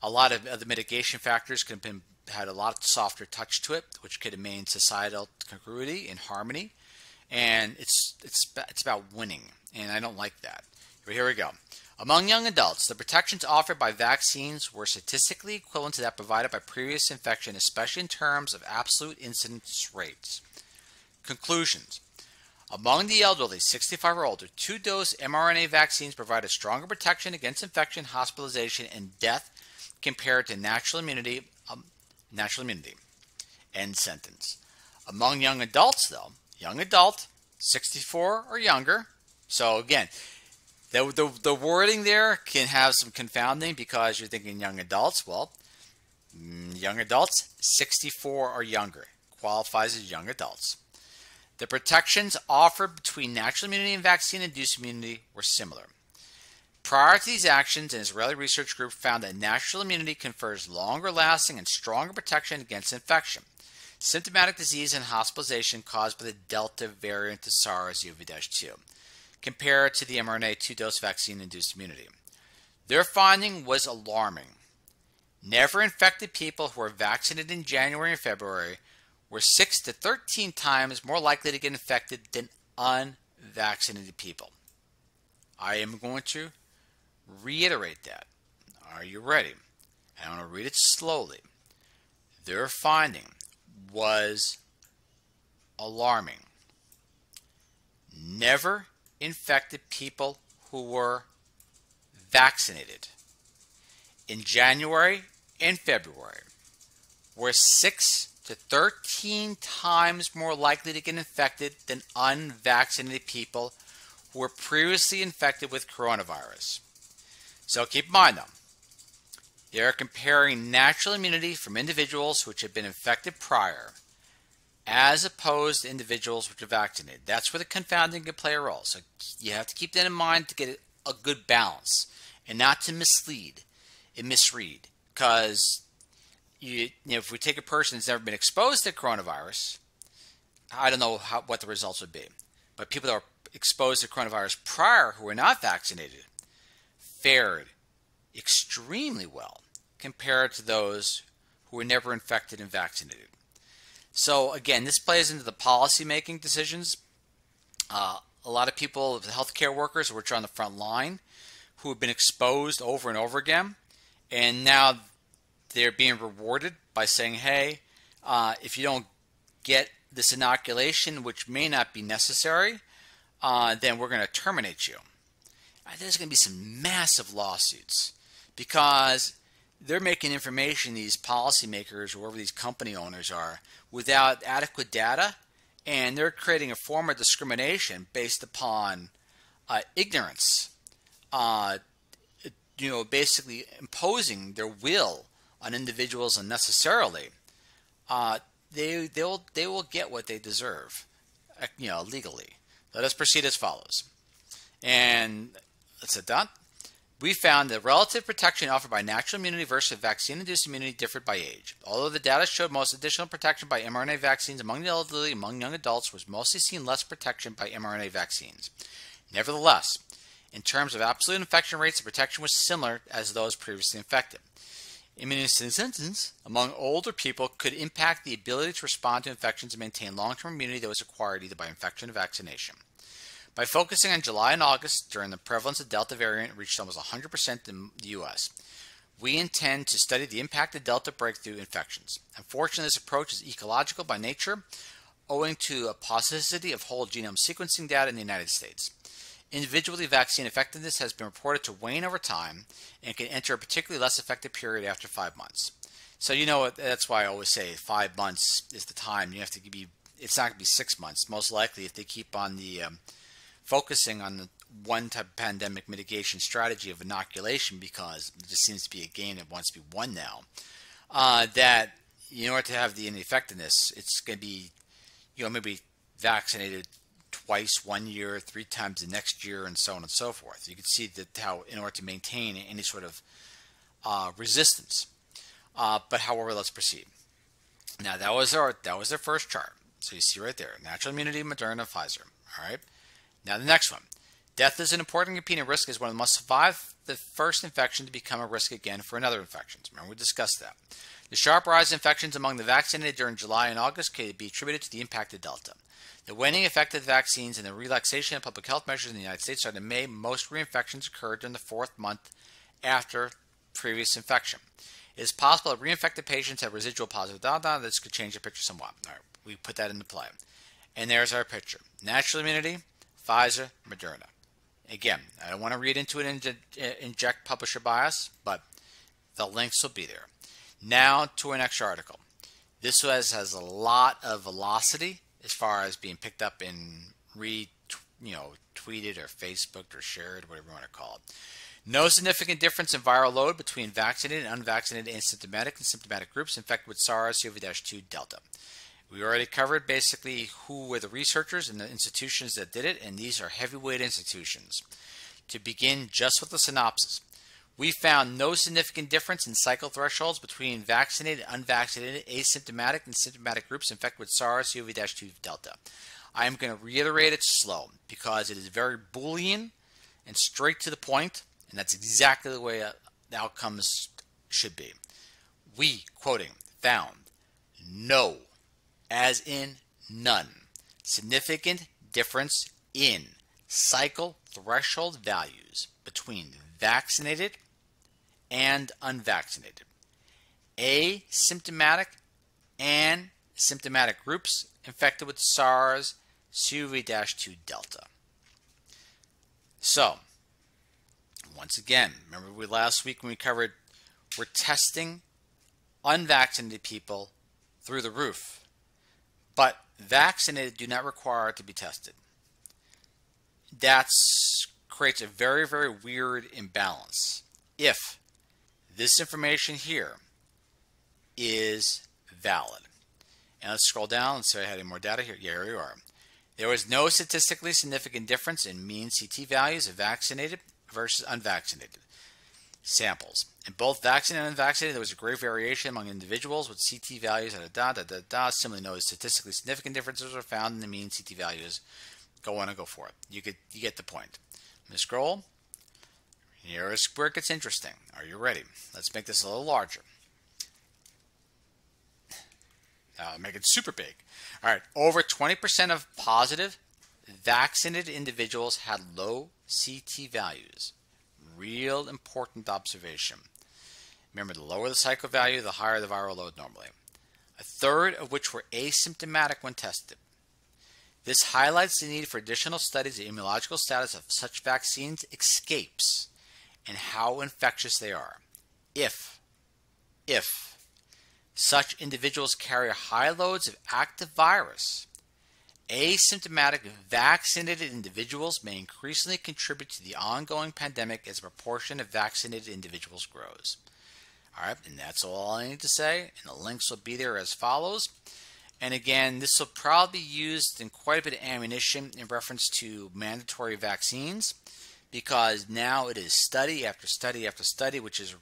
a lot of the mitigation factors could have been had a lot softer touch to it, which could have made societal congruity and harmony. And it's it's it's about winning, and I don't like that. Here we go. Among young adults, the protections offered by vaccines were statistically equivalent to that provided by previous infection, especially in terms of absolute incidence rates. Conclusions Among the elderly, 65 or older, two dose mRNA vaccines provided stronger protection against infection, hospitalization, and death compared to natural immunity. Um, natural immunity. End sentence. Among young adults, though, young adult, 64 or younger. So again, the, the, the wording there can have some confounding because you're thinking young adults. Well, mm, young adults, 64 or younger, qualifies as young adults. The protections offered between natural immunity and vaccine induced immunity were similar. Prior to these actions, an Israeli research group found that natural immunity confers longer lasting and stronger protection against infection, symptomatic disease, and hospitalization caused by the Delta variant of SARS CoV 2 compared to the mRNA two dose vaccine induced immunity. Their finding was alarming. Never infected people who were vaccinated in January and February were 6 to 13 times more likely to get infected than unvaccinated people. I am going to reiterate that. Are you ready? I'm going to read it slowly. Their finding was alarming. Never infected people who were vaccinated in January and February were 6 to 13 times more likely to get infected than unvaccinated people who were previously infected with coronavirus. So keep in mind though, they are comparing natural immunity from individuals which have been infected prior as opposed to individuals which are vaccinated. That's where the confounding can play a role. So you have to keep that in mind to get a good balance and not to mislead and misread. Because you, you know, if we take a person who's never been exposed to coronavirus, I don't know how, what the results would be. But people that are exposed to coronavirus prior who were not vaccinated fared extremely well compared to those who were never infected and vaccinated. So again, this plays into the policy making decisions. Uh, a lot of people, the healthcare workers, which are on the front line, who have been exposed over and over again, and now they're being rewarded by saying, "Hey, uh, if you don't get this inoculation, which may not be necessary, uh, then we're going to terminate you." There's going to be some massive lawsuits because they're making information, these policymakers, or whoever these company owners are, without adequate data, and they're creating a form of discrimination based upon uh, ignorance. Uh, you know, basically imposing their will on individuals unnecessarily. Uh, they they'll they will get what they deserve, uh, you know, legally. Let us proceed as follows. And let's down. We found that relative protection offered by natural immunity versus vaccine-induced immunity differed by age. Although the data showed most additional protection by mRNA vaccines among the elderly among young adults was mostly seen less protection by mRNA vaccines. Nevertheless, in terms of absolute infection rates, the protection was similar as those previously infected. Immunosenescence among older people could impact the ability to respond to infections and maintain long-term immunity that was acquired either by infection or vaccination. By focusing on July and August, during the prevalence of Delta variant reached almost 100% in the U.S., we intend to study the impact of Delta breakthrough infections. Unfortunately, this approach is ecological by nature, owing to a paucity of whole genome sequencing data in the United States. Individually, vaccine effectiveness has been reported to wane over time and can enter a particularly less effective period after five months. So you know that's why I always say five months is the time. You have to be. It's not going to be six months. Most likely, if they keep on the um, focusing on the one type of pandemic mitigation strategy of inoculation, because it just seems to be a game that wants to be won now. Uh, that in order to have the effectiveness, it's going to be, you know, maybe vaccinated twice one year, three times the next year, and so on and so forth. You can see that how in order to maintain any sort of uh, resistance. Uh, but however, let's proceed. Now that was our that was their first chart. So you see right there, natural immunity, Moderna, Pfizer. All right. Now the next one. Death is an important competing risk as one must survive the first infection to become a risk again for another infection. Remember we discussed that. The sharp rise in infections among the vaccinated during July and August can be attributed to the impact of Delta. The waning effect of vaccines and the relaxation of public health measures in the United States started in May. Most reinfections occurred during the fourth month after previous infection. It is possible that reinfected patients have residual positive data. This could change the picture somewhat. We put that into play. And there's our picture. Natural immunity, Pfizer, Moderna. Again, I don't want to read into it and inject publisher bias, but the links will be there. Now to our next article. This has, has a lot of velocity as far as being picked up and re, you know, tweeted or Facebooked or shared, whatever you want to call it. No significant difference in viral load between vaccinated and unvaccinated asymptomatic and symptomatic groups infected with SARS-CoV-2 Delta. We already covered basically who were the researchers and the institutions that did it, and these are heavyweight institutions. To begin just with the synopsis, we found no significant difference in cycle thresholds between vaccinated unvaccinated asymptomatic and symptomatic groups infected with SARS-CoV-2 Delta. I am going to reiterate it slow because it is very Boolean and straight to the point and that's exactly the way uh, the outcomes should be. We, quoting, found no, as in none, significant difference in cycle threshold values between vaccinated and unvaccinated, asymptomatic and symptomatic groups infected with SARS CoV 2 Delta. So, once again, remember we last week when we covered we're testing unvaccinated people through the roof, but vaccinated do not require to be tested. That creates a very, very weird imbalance. If this information here is valid. And let's scroll down and see if I had any more data here. Yeah, here are. There was no statistically significant difference in mean CT values of vaccinated versus unvaccinated samples. In both vaccinated and unvaccinated, there was a great variation among individuals with CT values at a da da da da. Similarly, no statistically significant differences were found in the mean CT values. Go on and go for it. You get you get the point. Let me scroll. Here's where it gets interesting. Are you ready? Let's make this a little larger. Now make it super big. All right, over 20% of positive vaccinated individuals had low CT values. Real important observation. Remember, the lower the cycle value, the higher the viral load normally. A third of which were asymptomatic when tested. This highlights the need for additional studies of the immunological status of such vaccines escapes and how infectious they are. If, if such individuals carry high loads of active virus, Asymptomatic vaccinated individuals may increasingly contribute to the ongoing pandemic as a proportion of vaccinated individuals grows. All right, and that's all I need to say. And the links will be there as follows. And again, this will probably be used in quite a bit of ammunition in reference to mandatory vaccines because now it is study after study after study, which is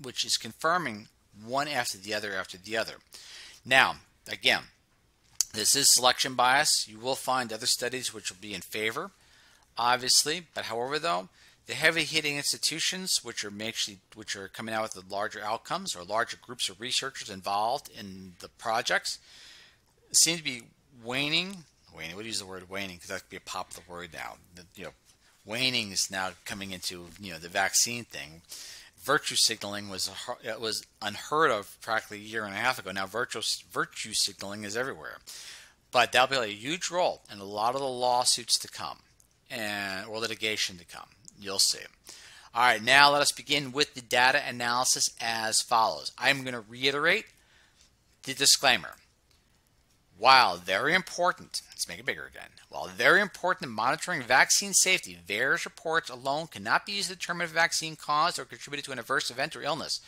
which is confirming one after the other after the other. Now, again, this is selection bias. You will find other studies which will be in favor, obviously. But however, though, the heavy hitting institutions, which are actually which are coming out with the larger outcomes or larger groups of researchers involved in the projects, seem to be waning. Waning. We'll use the word waning because that could be a popular word now. The, you know, waning is now coming into you know the vaccine thing virtue signaling was was unheard of practically a year and a half ago. Now virtue virtue signaling is everywhere, but that'll play a huge role in a lot of the lawsuits to come and or litigation to come. You'll see. All right, now let us begin with the data analysis as follows. I'm going to reiterate the disclaimer. While very important, let's make it bigger again. While very important in monitoring vaccine safety, various reports alone cannot be used to determine if a vaccine caused or contributed to an adverse event or illness.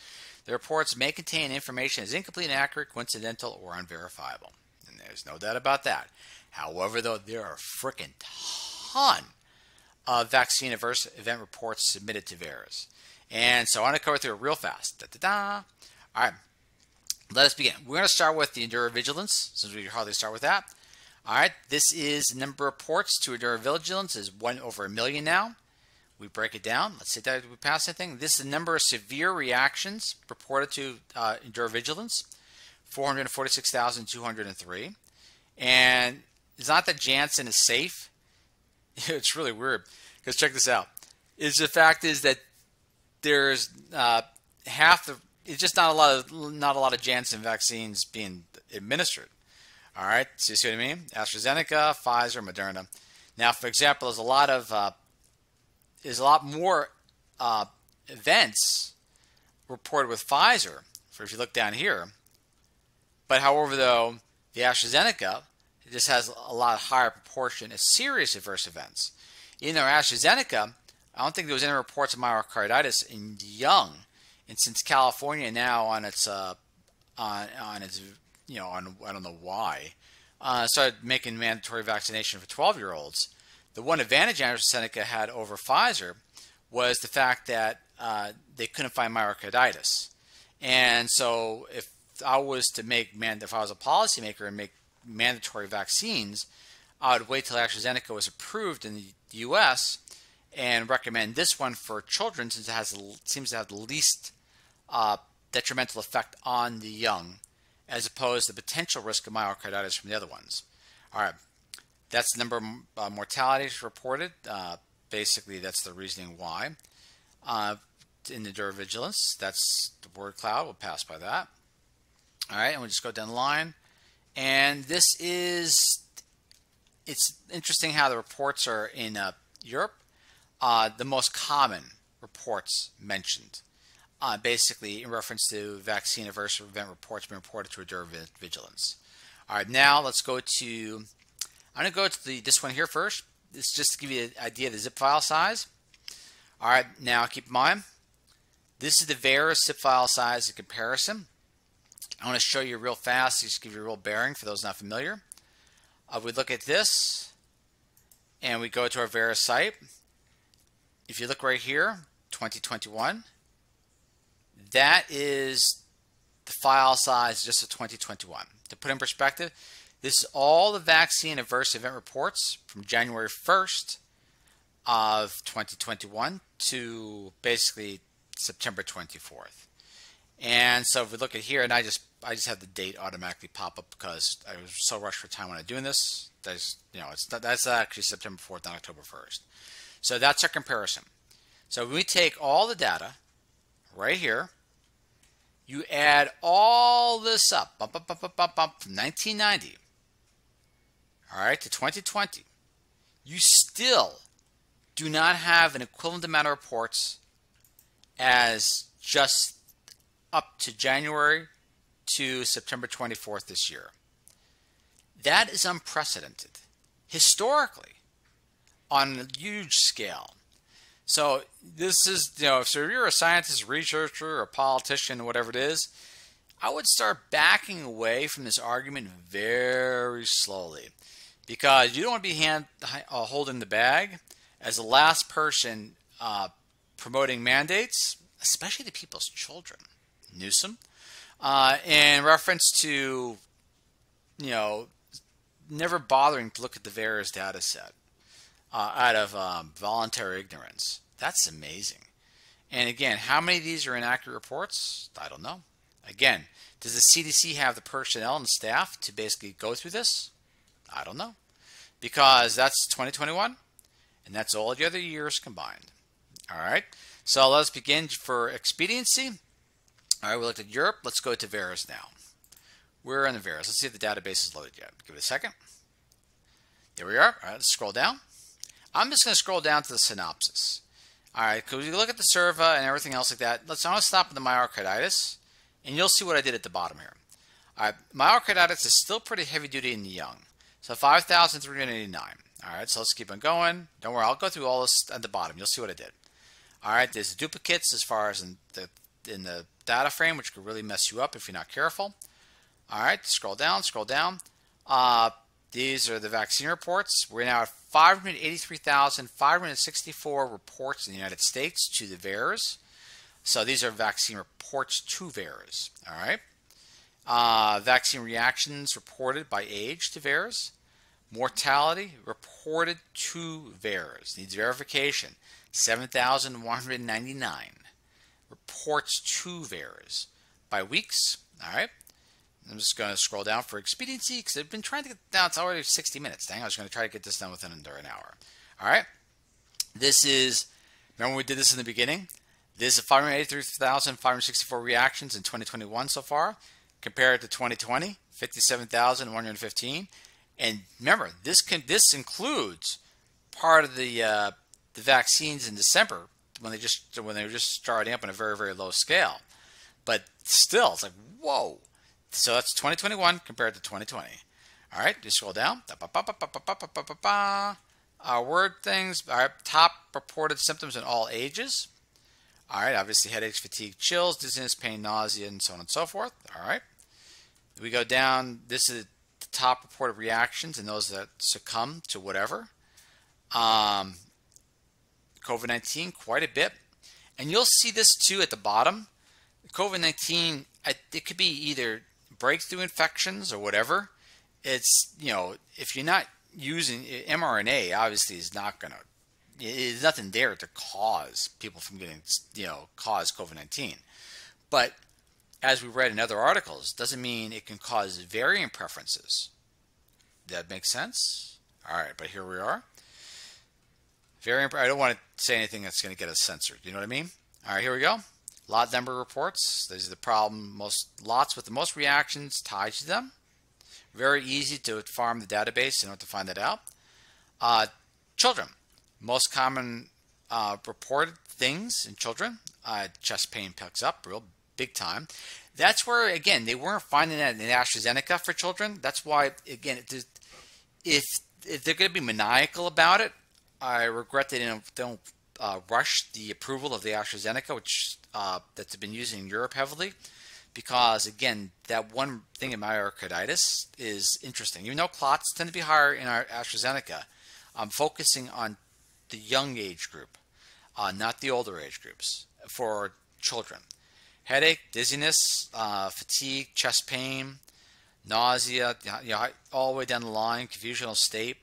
The reports may contain information that is incomplete, inaccurate, coincidental, or unverifiable. And there's no doubt about that. However, though, there are a freaking ton of vaccine adverse event reports submitted to VAERS. And so I want to cover through it real fast. Da, da, da. All right, let us begin. We're going to start with the EudraVigilance, since we hardly start with that. All right, this is the number of reports to EudraVigilance is one over a million now. We break it down. Let's see that we pass anything. This is the number of severe reactions reported to uh, EudraVigilance, 446,203. And it's not that Janssen is safe. it's really weird because check this out. Is the fact is that there's uh, half the it's just not a lot of not a lot of Janssen vaccines being administered. All right, so you see what I mean? AstraZeneca, Pfizer, Moderna. Now, for example, there's a lot of uh, there's a lot more uh, events reported with Pfizer. For if you look down here, but however, though the AstraZeneca just has a lot higher proportion of serious adverse events. In our AstraZeneca, I don't think there was any reports of myocarditis in young and since California now on its uh, on on its you know on I don't know why uh, started making mandatory vaccination for 12 year olds, the one advantage AstraZeneca had over Pfizer was the fact that uh, they couldn't find myocarditis, and so if I was to make man if I was a policymaker and make mandatory vaccines, I would wait till AstraZeneca was approved in the U.S. and recommend this one for children since it has seems to have the least uh, detrimental effect on the young as opposed to the potential risk of myocarditis from the other ones. All right, that's the number of uh, mortalities reported. Uh, basically, that's the reasoning why. Uh, in the EudraVigilance, that's the word cloud. We'll pass by that. All right, and we'll just go down the line. And this is, it's interesting how the reports are in uh, Europe. Uh, the most common reports mentioned uh, basically in reference to vaccine adverse event reports being reported to EudraVigilance. All right, now let's go to, I'm going to go to the, this one here first. This just to give you an idea of the zip file size. All right, now keep in mind, this is the VAERS zip file size in comparison. I want to show you real fast, just give you a real bearing for those not familiar. Uh, we look at this, and we go to our VAERS site. If you look right here, 2021, that is the file size just of 2021. To put in perspective, this is all the vaccine adverse event reports from January 1st of 2021 to basically September 24th. And so if we look at here, and I just I just have the date automatically pop up because I was so rushed for time when I'm doing this. That's you know it's that's actually September 4th, not October 1st. So that's our comparison. So we take all the data right here, you add all this up, bump, bump, bump, bump, bump, from 1990, all right, to 2020, you still do not have an equivalent amount of reports as just up to January to September 24th this year. That is unprecedented historically on a huge scale. So this is, you know, if you're a scientist, researcher, or politician, whatever it is, I would start backing away from this argument very slowly because you don't want to be hand, uh, holding the bag as the last person uh, promoting mandates, especially to people's children. Newsom, uh, in reference to, you know, never bothering to look at the VAERS data set uh, out of um, voluntary ignorance. That's amazing. And again, how many of these are inaccurate reports? I don't know. Again, does the CDC have the personnel and staff to basically go through this? I don't know. Because that's 2021, and that's all the other years combined. All right, so let's begin for expediency. All right, we looked at Europe. Let's go to VAERS now. We're in the VAERS. Let's see if the database is loaded yet. Give it a second. There we are. All right, let's scroll down. I'm just going to scroll down to the synopsis. All right, because you look at the Cerva and everything else like that. Let's. To stop at the myocarditis, and you'll see what I did at the bottom here. All right, myocarditis is still pretty heavy duty in the young. So 5,389. All right, so let's keep on going. Don't worry, I'll go through all this at the bottom. You'll see what I did. All right, there's duplicates as far as in the in the data frame, which could really mess you up if you're not careful. All right, scroll down, scroll down. Uh, these are the vaccine reports. We're now at 583,564 reports in the United States to the VAERS. So these are vaccine reports to VAERS. All right. Uh, vaccine reactions reported by age to VAERS. Mortality reported to VAERS. Needs verification. 7,199 reports to VAERS by weeks. All right. I'm just going to scroll down for expediency because I've been trying to get down. It's already 60 minutes. Dang, I was going to try to get this done within under an hour. All right. This is, remember we did this in the beginning? This is 583,564 reactions in 2021 so far compared to 2020, 57,115. And remember, this can this includes part of the uh, the vaccines in December when they just when they were just starting up on a very very low scale. But still, it's like whoa. So that's 2021 compared to 2020. All right, just scroll down. Our word things. Our top reported symptoms in all ages. All right, obviously headaches, fatigue, chills, dizziness, pain, nausea, and so on and so forth. All right. We go down. This is the top reported reactions and those that succumb to whatever. Um, COVID 19 quite a bit. And you'll see this too at the bottom. COVID 19, it could be either breakthrough infections or whatever. It's, you know, if you're not using mRNA, obviously is not going to, there's nothing there to cause people from getting, you know, cause COVID 19. But as we read in other articles, doesn't mean it can cause varying preferences. That makes sense? All right, but here we are. Very. I don't want to say anything that's going to get us censored. You know what I mean? All right, here we go. Lot number reports. This is the problem. Most lots with the most reactions tied to them. Very easy to farm the database in order to find that out. Uh, children. Most common uh, reported things in children. Uh, chest pain picks up real big time. That's where again they weren't finding that in AstraZeneca for children. That's why again if if they're going to be maniacal about it, I regret they don't, don't uh, rush the approval of the AstraZeneca, which uh, that's been used in Europe heavily, because again, that one thing in myocarditis is interesting. Even though clots tend to be higher in our AstraZeneca, I'm focusing on the young age group, uh, not the older age groups for children. Headache, dizziness, uh, fatigue, chest pain, nausea, you know, all the way down the line, confusional state,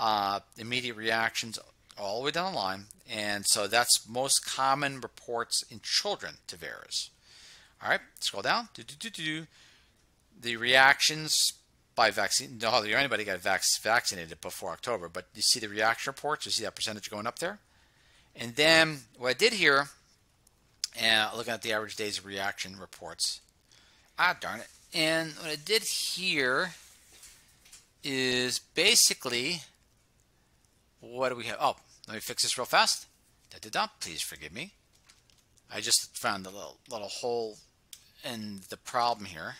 uh, immediate reactions all the way down the line. And so that's most common reports in children to VAERS. All right, scroll down. Do, do, do, the reactions by vaccine. No, anybody got vac vaccinated before October, but you see the reaction reports. You see that percentage going up there. And then what I did here, and looking at the average days of reaction reports. Ah, darn it. And what I did here is basically what do we have? Oh, let me fix this real fast. Da da da. Please forgive me. I just found a little little hole in the problem here.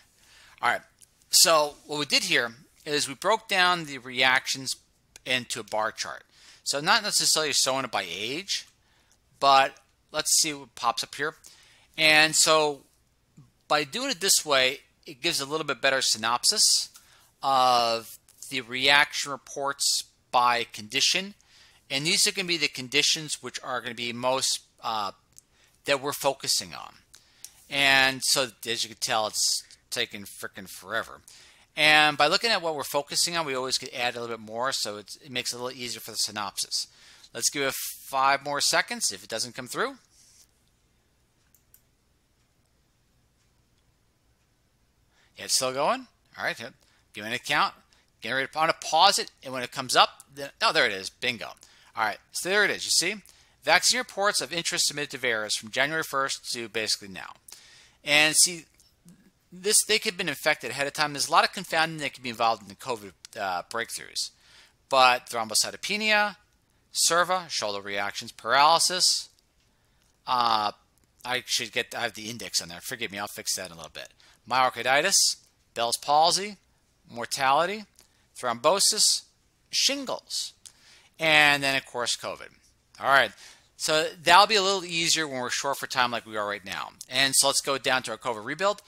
All right. So what we did here is we broke down the reactions into a bar chart. So not necessarily showing it by age, but let's see what pops up here. And so by doing it this way, it gives a little bit better synopsis of the reaction reports by condition. And these are going to be the conditions which are going to be most uh, that we're focusing on. And so, as you can tell, it's taking freaking forever. And by looking at what we're focusing on, we always could add a little bit more, so it makes it a little easier for the synopsis. Let's give it five more seconds if it doesn't come through. It's still going. All right, give me an account. Get ready to, I'm going to pause it, and when it comes up, then, oh, there it is. Bingo. All right, so there it is. You see? Vaccine reports of interest submitted to VAERS from January 1st to basically now. And see, this they could have been infected ahead of time. There's a lot of confounding that could be involved in the COVID uh, breakthroughs. But thrombocytopenia, SIRVA, shoulder reactions, paralysis, Uh, I should get, I have the index on there. Forgive me, I'll fix that in a little bit. Myocarditis, Bell's palsy, mortality, thrombosis, shingles, and then, of course, COVID. All right. So that'll be a little easier when we're short for time like we are right now. And so let's go down to our COVID rebuild.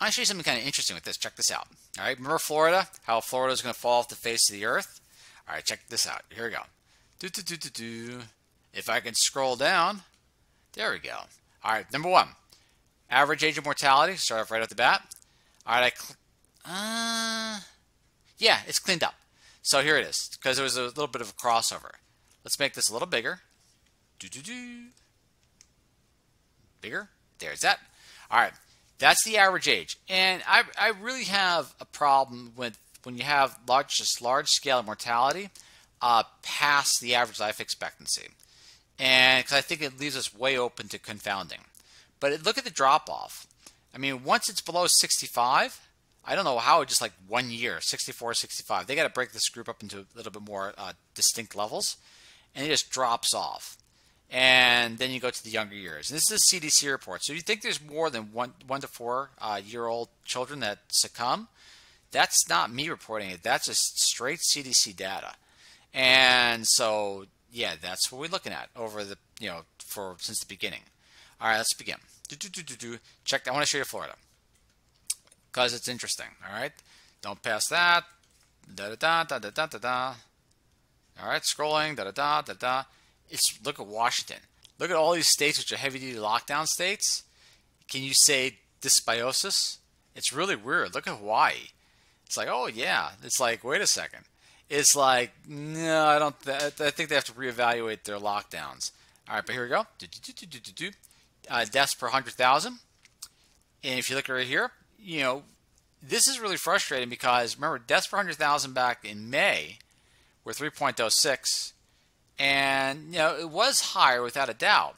To show you something kind of interesting with this. Check this out. All right. Remember Florida? How Florida is going to fall off the face of the earth? All right. Check this out. Here we go. Do, do, do, do, do. If I can scroll down, there we go. All right. Number one, average age of mortality. Start off right off the bat. All right. I, uh, yeah, it's cleaned up. So here it is because there was a little bit of a crossover. Let's make this a little bigger. Do, do, do. Bigger. There's that. All right. That's the average age. And I, I really have a problem with when you have large, just large scale mortality uh, past the average life expectancy. And because I think it leaves us way open to confounding. But look at the drop off. I mean, once it's below 65, I don't know how, just like one year, 64, 65, they got to break this group up into a little bit more uh, distinct levels. And it just drops off and then you go to the younger years. And this is a CDC report. So you think there's more than one one to four uh, year old children that succumb? That's not me reporting it. That's just straight CDC data. And so yeah, that's what we're looking at over the you know for since the beginning. All right, let's begin. Do, do, do, do, do. Check. I want to show you Florida because it's interesting. All right, don't pass that. Da da da da da da da. All right, scrolling. Da da da da da it's look at Washington. Look at all these states which are heavy duty lockdown states. Can you say dysbiosis? It's really weird. Look at Hawaii. It's like, oh yeah. It's like, wait a second. It's like, no, I don't. Th I think they have to reevaluate their lockdowns. All right, but here we go. Uh, deaths per hundred thousand. And if you look right here, you know, this is really frustrating because remember, deaths per hundred thousand back in May were 3.06 and, you know, it was higher without a doubt.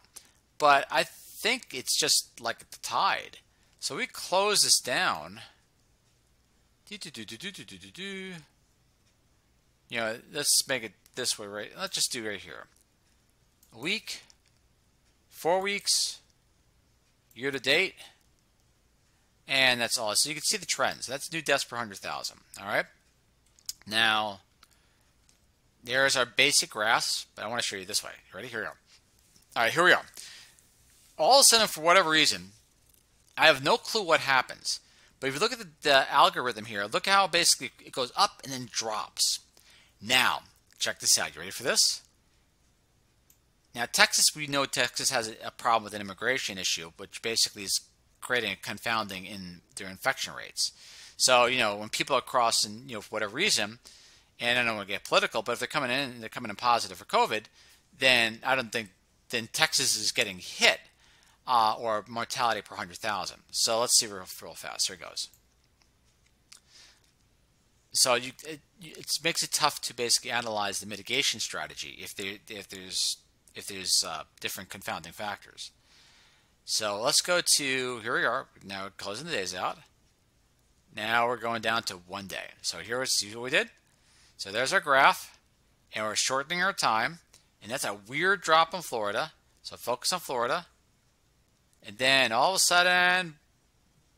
But I think it's just like the tide. So we close this down. Do, do, do, do, do, do, do, do. You know, let's make it this way, right? Let's just do right here. A week, four weeks, year to date, and that's all. So you can see the trends. That's new deaths per 100,000. All right. Now, there's our basic graphs, but I want to show you this way. Ready? Here we go. All right, here we go. All of a sudden, for whatever reason, I have no clue what happens. But if you look at the, the algorithm here, look how basically it goes up and then drops. Now, check this out. You ready for this? Now, Texas, we know Texas has a, a problem with an immigration issue, which basically is creating a confounding in their infection rates. So, you know, when people are crossing, you know, for whatever reason, and I don't want to get political, but if they're coming in and they're coming in positive for COVID, then I don't think then Texas is getting hit uh, or mortality per 100,000. So let's see real, real fast. Here it goes. So you, it, it, makes it tough to basically analyze the mitigation strategy if there if there's if there's uh, different confounding factors. So let's go to here we are now closing the days out. Now we're going down to one day. So here's what we did. So there's our graph, and we're shortening our time, and that's a weird drop in Florida. So focus on Florida. And then all of a sudden,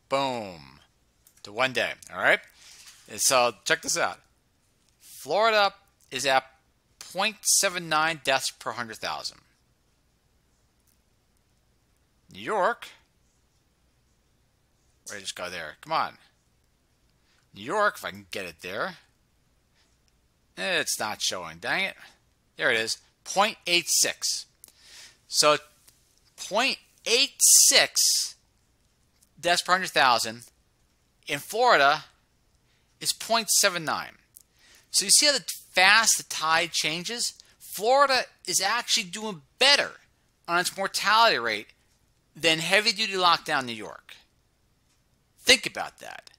boom, to one day, all right? And so check this out. Florida is at 0.79 deaths per 100,000. New York, where just go there? Come on. New York, if I can get it there, it's not showing. Dang it. There it is. 0.86. So 0.86 deaths per 100,000 in Florida is 0.79. So you see how the fast the tide changes? Florida is actually doing better on its mortality rate than heavy duty lockdown New York. Think about that.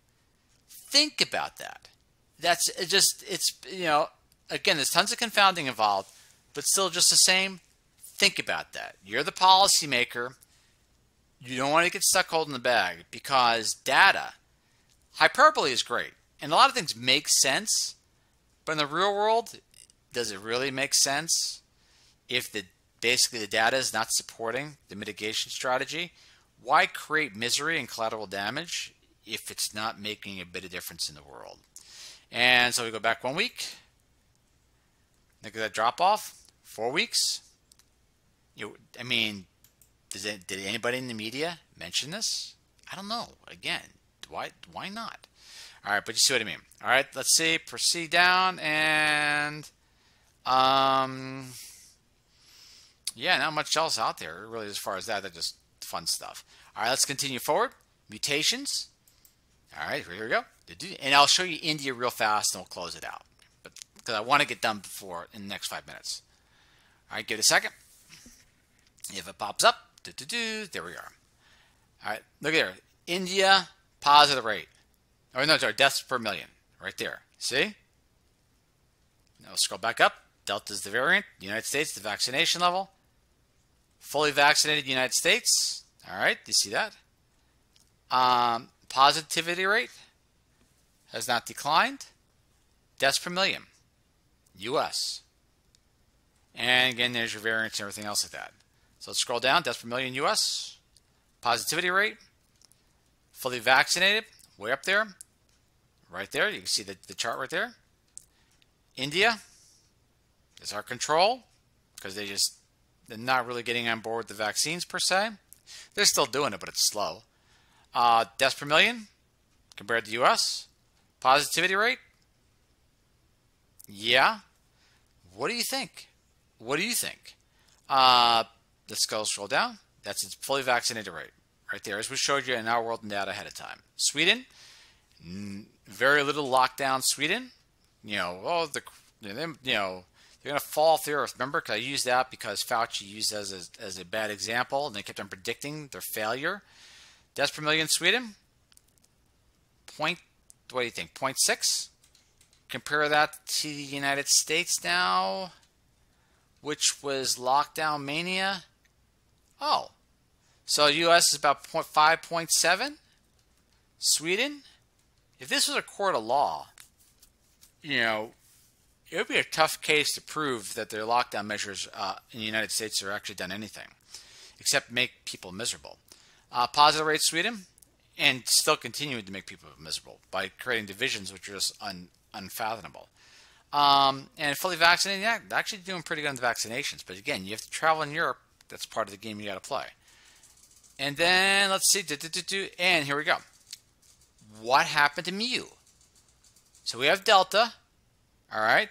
Think about that. That's just it's you know again there's tons of confounding involved but still just the same. Think about that. You're the policymaker. You don't want to get stuck holding the bag because data hyperbole is great. And a lot of things make sense but in the real world does it really make sense if the basically the data is not supporting the mitigation strategy, why create misery and collateral damage if it's not making a bit of difference in the world? And so we go back one week. Look at that drop off. Four weeks. You, I mean, it, did anybody in the media mention this? I don't know. Again, why why not? All right, but you see what I mean. All right, let's see. Proceed down and um yeah, not much else out there really as far as that. That's just fun stuff. All right, let's continue forward. Mutations. All right, here we go. And I'll show you India real fast and we'll close it out. But because I want to get done before in the next five minutes. All right, give it a second. If it pops up, doo -doo -doo, there we are. All right, look at there. India, positive rate. Oh, no, sorry, deaths per million. Right there. See? Now scroll back up. Delta is the variant. United States, the vaccination level. Fully vaccinated United States. All right, do you see that? Um, positivity rate has not declined. Deaths per million. U.S. And again, there's your variance and everything else like that. So let's scroll down. Deaths per million U.S. Positivity rate. Fully vaccinated. Way up there. Right there. You can see the, the chart right there. India is our control because they just they're not really getting on board the vaccines per se. They're still doing it, but it's slow. Uh, deaths per million compared to the U.S. Positivity rate. Yeah. What do you think? What do you think? Uh, let's go scroll down. That's its fully vaccinated rate right there, as we showed you in Our World in Data ahead of time. Sweden, very little lockdown. Sweden, you know, oh the you know they're going to fall off the earth. Remember, because I used that because Fauci used as a, as a bad example, and they kept on predicting their failure. Deaths per million in Sweden, point. What do you think? Point six. Compare that to the United States now, which was lockdown mania. Oh, so U.S. is about 5.7. Sweden, if this was a court of law, you know, it would be a tough case to prove that their lockdown measures uh, in the United States are actually done anything except make people miserable. Uh, positive rate Sweden, and still continuing to make people miserable by creating divisions which are just un, unfathomable. Um, and fully vaccinated, yeah, actually doing pretty good on the vaccinations. But again, you have to travel in Europe. That's part of the game you got to play. And then let's see, do, do, do, and here we go. What happened to Mu? So we have Delta, all right.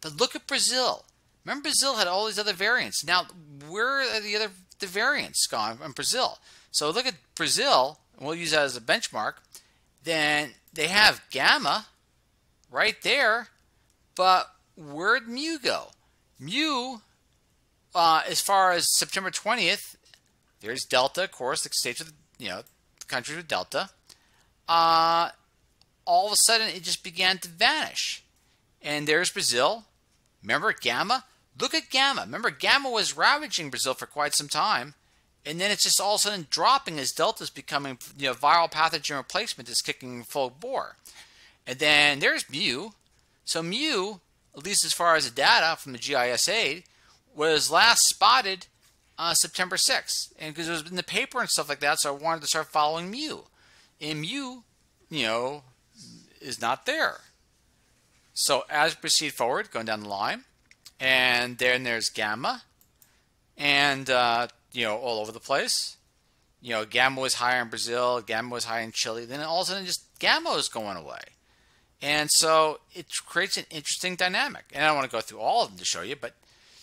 But look at Brazil. Remember Brazil had all these other variants. Now, where are the other the variants gone in Brazil? So look at Brazil, and we'll use that as a benchmark. Then they have gamma right there, but where'd mu go? Mu, uh, as far as September 20th, there's Delta, of course, the states with, you know, the countries with Delta. Uh, all of a sudden, it just began to vanish. And there's Brazil. Remember Gamma? Look at Gamma. Remember, Gamma was ravaging Brazil for quite some time. And then it's just all of a sudden dropping as Delta's becoming, you know, viral pathogen replacement is kicking full bore. And then there's Mu. So Mu, at least as far as the data from the GISAID, was last spotted uh, September 6th. And because it was in the paper and stuff like that, so I wanted to start following Mu. And Mu, you know, is not there. So as we proceed forward, going down the line, and then there's gamma, and uh, you know all over the place. You know, gamma was higher in Brazil, gamma was high in Chile. Then all of a sudden, just gamma is going away, and so it creates an interesting dynamic. And I don't want to go through all of them to show you, but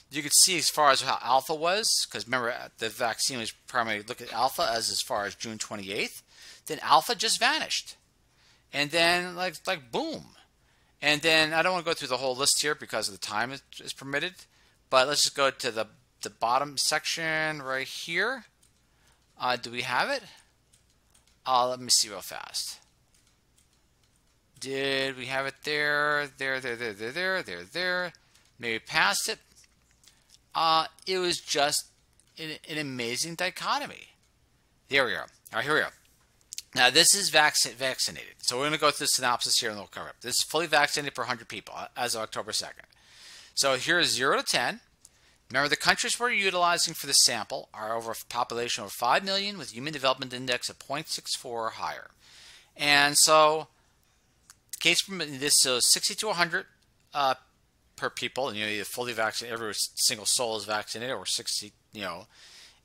you could see as far as how alpha was, because remember the vaccine was primarily look at alpha as as far as June 28th. Then alpha just vanished, and then like like boom, and then I don't want to go through the whole list here because of the time is permitted, but let's just go to the, the bottom section right here. Uh, do we have it? Uh, let me see real fast. Did we have it there, there, there, there, there, there, there, there? Maybe past it. Uh, it was just an, an amazing dichotomy. There we are. All right, here we are. Now, this is vac vaccinated. So we're going to go through the synopsis here and we'll cover it. This is fully vaccinated per 100 people uh, as of October 2nd. So here is 0 to 10. Remember, the countries we're utilizing for the sample are over a population of 5 million with Human Development Index of 0.64 or higher. And so, case from this so 60 to 100 uh, per people, and you know, either fully vaccinated, every single soul is vaccinated, or 60, you know,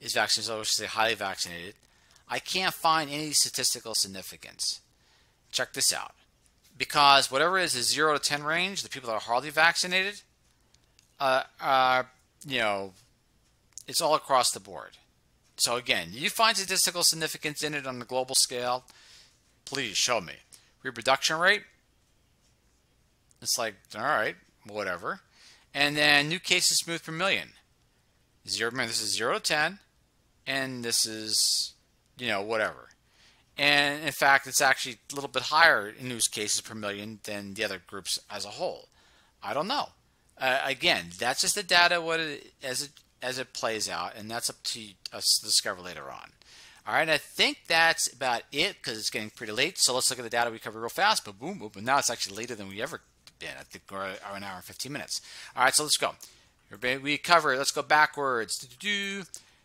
is vaccinated, so say highly vaccinated. I can't find any statistical significance. Check this out. Because whatever is the 0 to 10 range, the people that are hardly vaccinated, uh, are, you know, it's all across the board. So again, you find statistical significance in it on the global scale, please show me. Reproduction rate, it's like, all right, whatever. And then new cases smooth per million. Zero, this is 0 to 10, and this is, you know, whatever. And in fact, it's actually a little bit higher in news cases per million than the other groups as a whole. I don't know. Uh, again, that's just the data what it, as it as it plays out, and that's up to us to discover later on. All right, I think that's about it because it's getting pretty late. So let's look at the data we covered real fast. But boom, boom, but now it's actually later than we ever been. I think we're an hour and 15 minutes. All right, so let's go. We cover. Let's go backwards.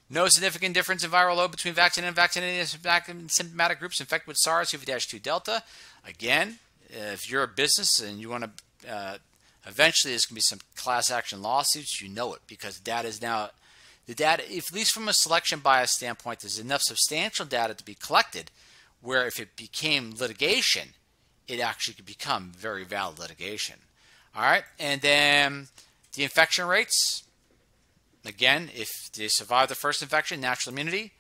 No significant difference in viral load between vaccinated and vaccinated symptomatic groups infected with SARS-CoV-2 Delta. Again, if you're a business and you want to, uh, eventually there's going to be some class action lawsuits. You know it because data is now the data, if, at least from a selection bias standpoint, there's enough substantial data to be collected where if it became litigation, it actually could become very valid litigation. All right, and then the infection rates, Again, if they survive the first infection, natural immunity,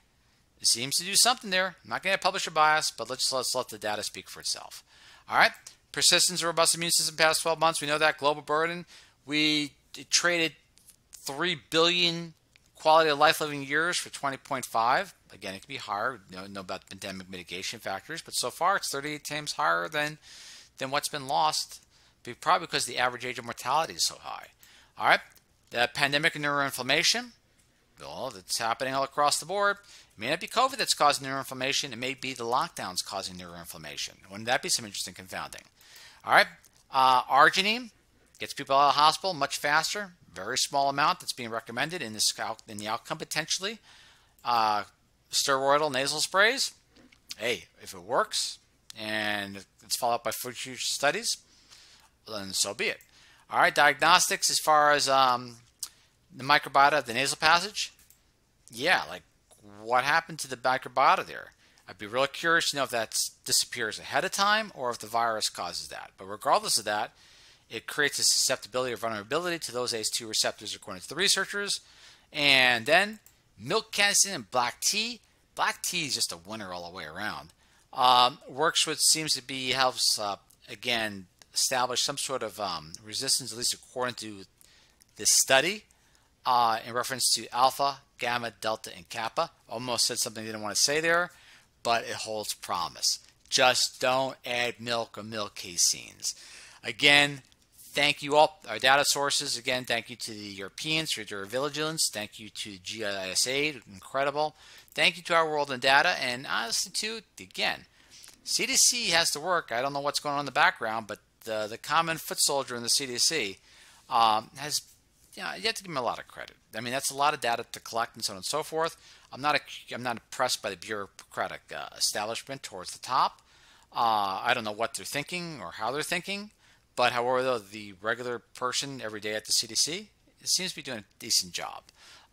it seems to do something there. I'm not going to publish a bias, but let's, let's let the data speak for itself. All right, persistence of robust immune system past 12 months. We know that global burden. We traded 3 billion quality of life living years for 20.5. Again, it could be higher. You know, know about pandemic mitigation factors, but so far it's 38 times higher than than what's been lost. Probably because the average age of mortality is so high. All right, the pandemic of neuroinflammation, well, it's happening all across the board. It may not be COVID that's causing neuroinflammation. It may be the lockdowns causing neuroinflammation. Wouldn't that be some interesting confounding? All right. Uh, arginine gets people out of the hospital much faster. Very small amount that's being recommended in, in the outcome potentially. Uh, steroidal nasal sprays. Hey, if it works and it's followed up by future studies, then so be it. All right, diagnostics as far as um, the microbiota of the nasal passage. Yeah, like what happened to the microbiota there? I'd be really curious to know if that disappears ahead of time or if the virus causes that. But regardless of that, it creates a susceptibility or vulnerability to those ACE2 receptors according to the researchers. And then milk casein and black tea. Black tea is just a winner all the way around. Um, works with seems to be helps uh, again establish some sort of um, resistance, at least according to this study, uh, in reference to alpha, gamma, delta, and kappa. Almost said something I didn't want to say there, but it holds promise. Just don't add milk or milk caseins. Again, thank you all, our data sources. Again, thank you to the Europeans for their vigilance. Thank you to GISAID, incredible. Thank you to our world in data, and honestly, too, again, CDC has to work. I don't know what's going on in the background, but the, the common foot soldier in the CDC um, has, you, know, you have to give him a lot of credit. I mean, that's a lot of data to collect and so on and so forth. I'm not, a, I'm not impressed by the bureaucratic uh, establishment towards the top. Uh, I don't know what they're thinking or how they're thinking, but however, though, the regular person every day at the CDC seems to be doing a decent job,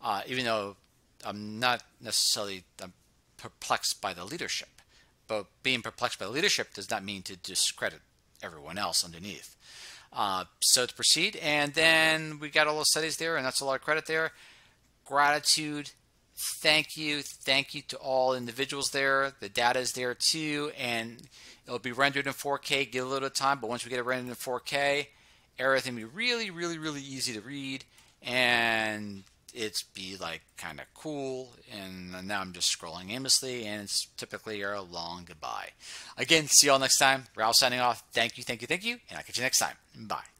uh, even though I'm not necessarily I'm perplexed by the leadership. But being perplexed by the leadership does not mean to discredit everyone else underneath. Uh, so to proceed, and then we got all those studies there, and that's a lot of credit there. Gratitude, thank you, thank you to all individuals there. The data is there too, and it'll be rendered in 4K. Get a little time, but once we get it rendered in 4K, everything will be really, really, really easy to read, and it's be like kind of cool and now I'm just scrolling aimlessly and it's typically a long goodbye. Again, see you all next time. Ralph signing off. Thank you, thank you, thank you, and I'll catch you next time. Bye.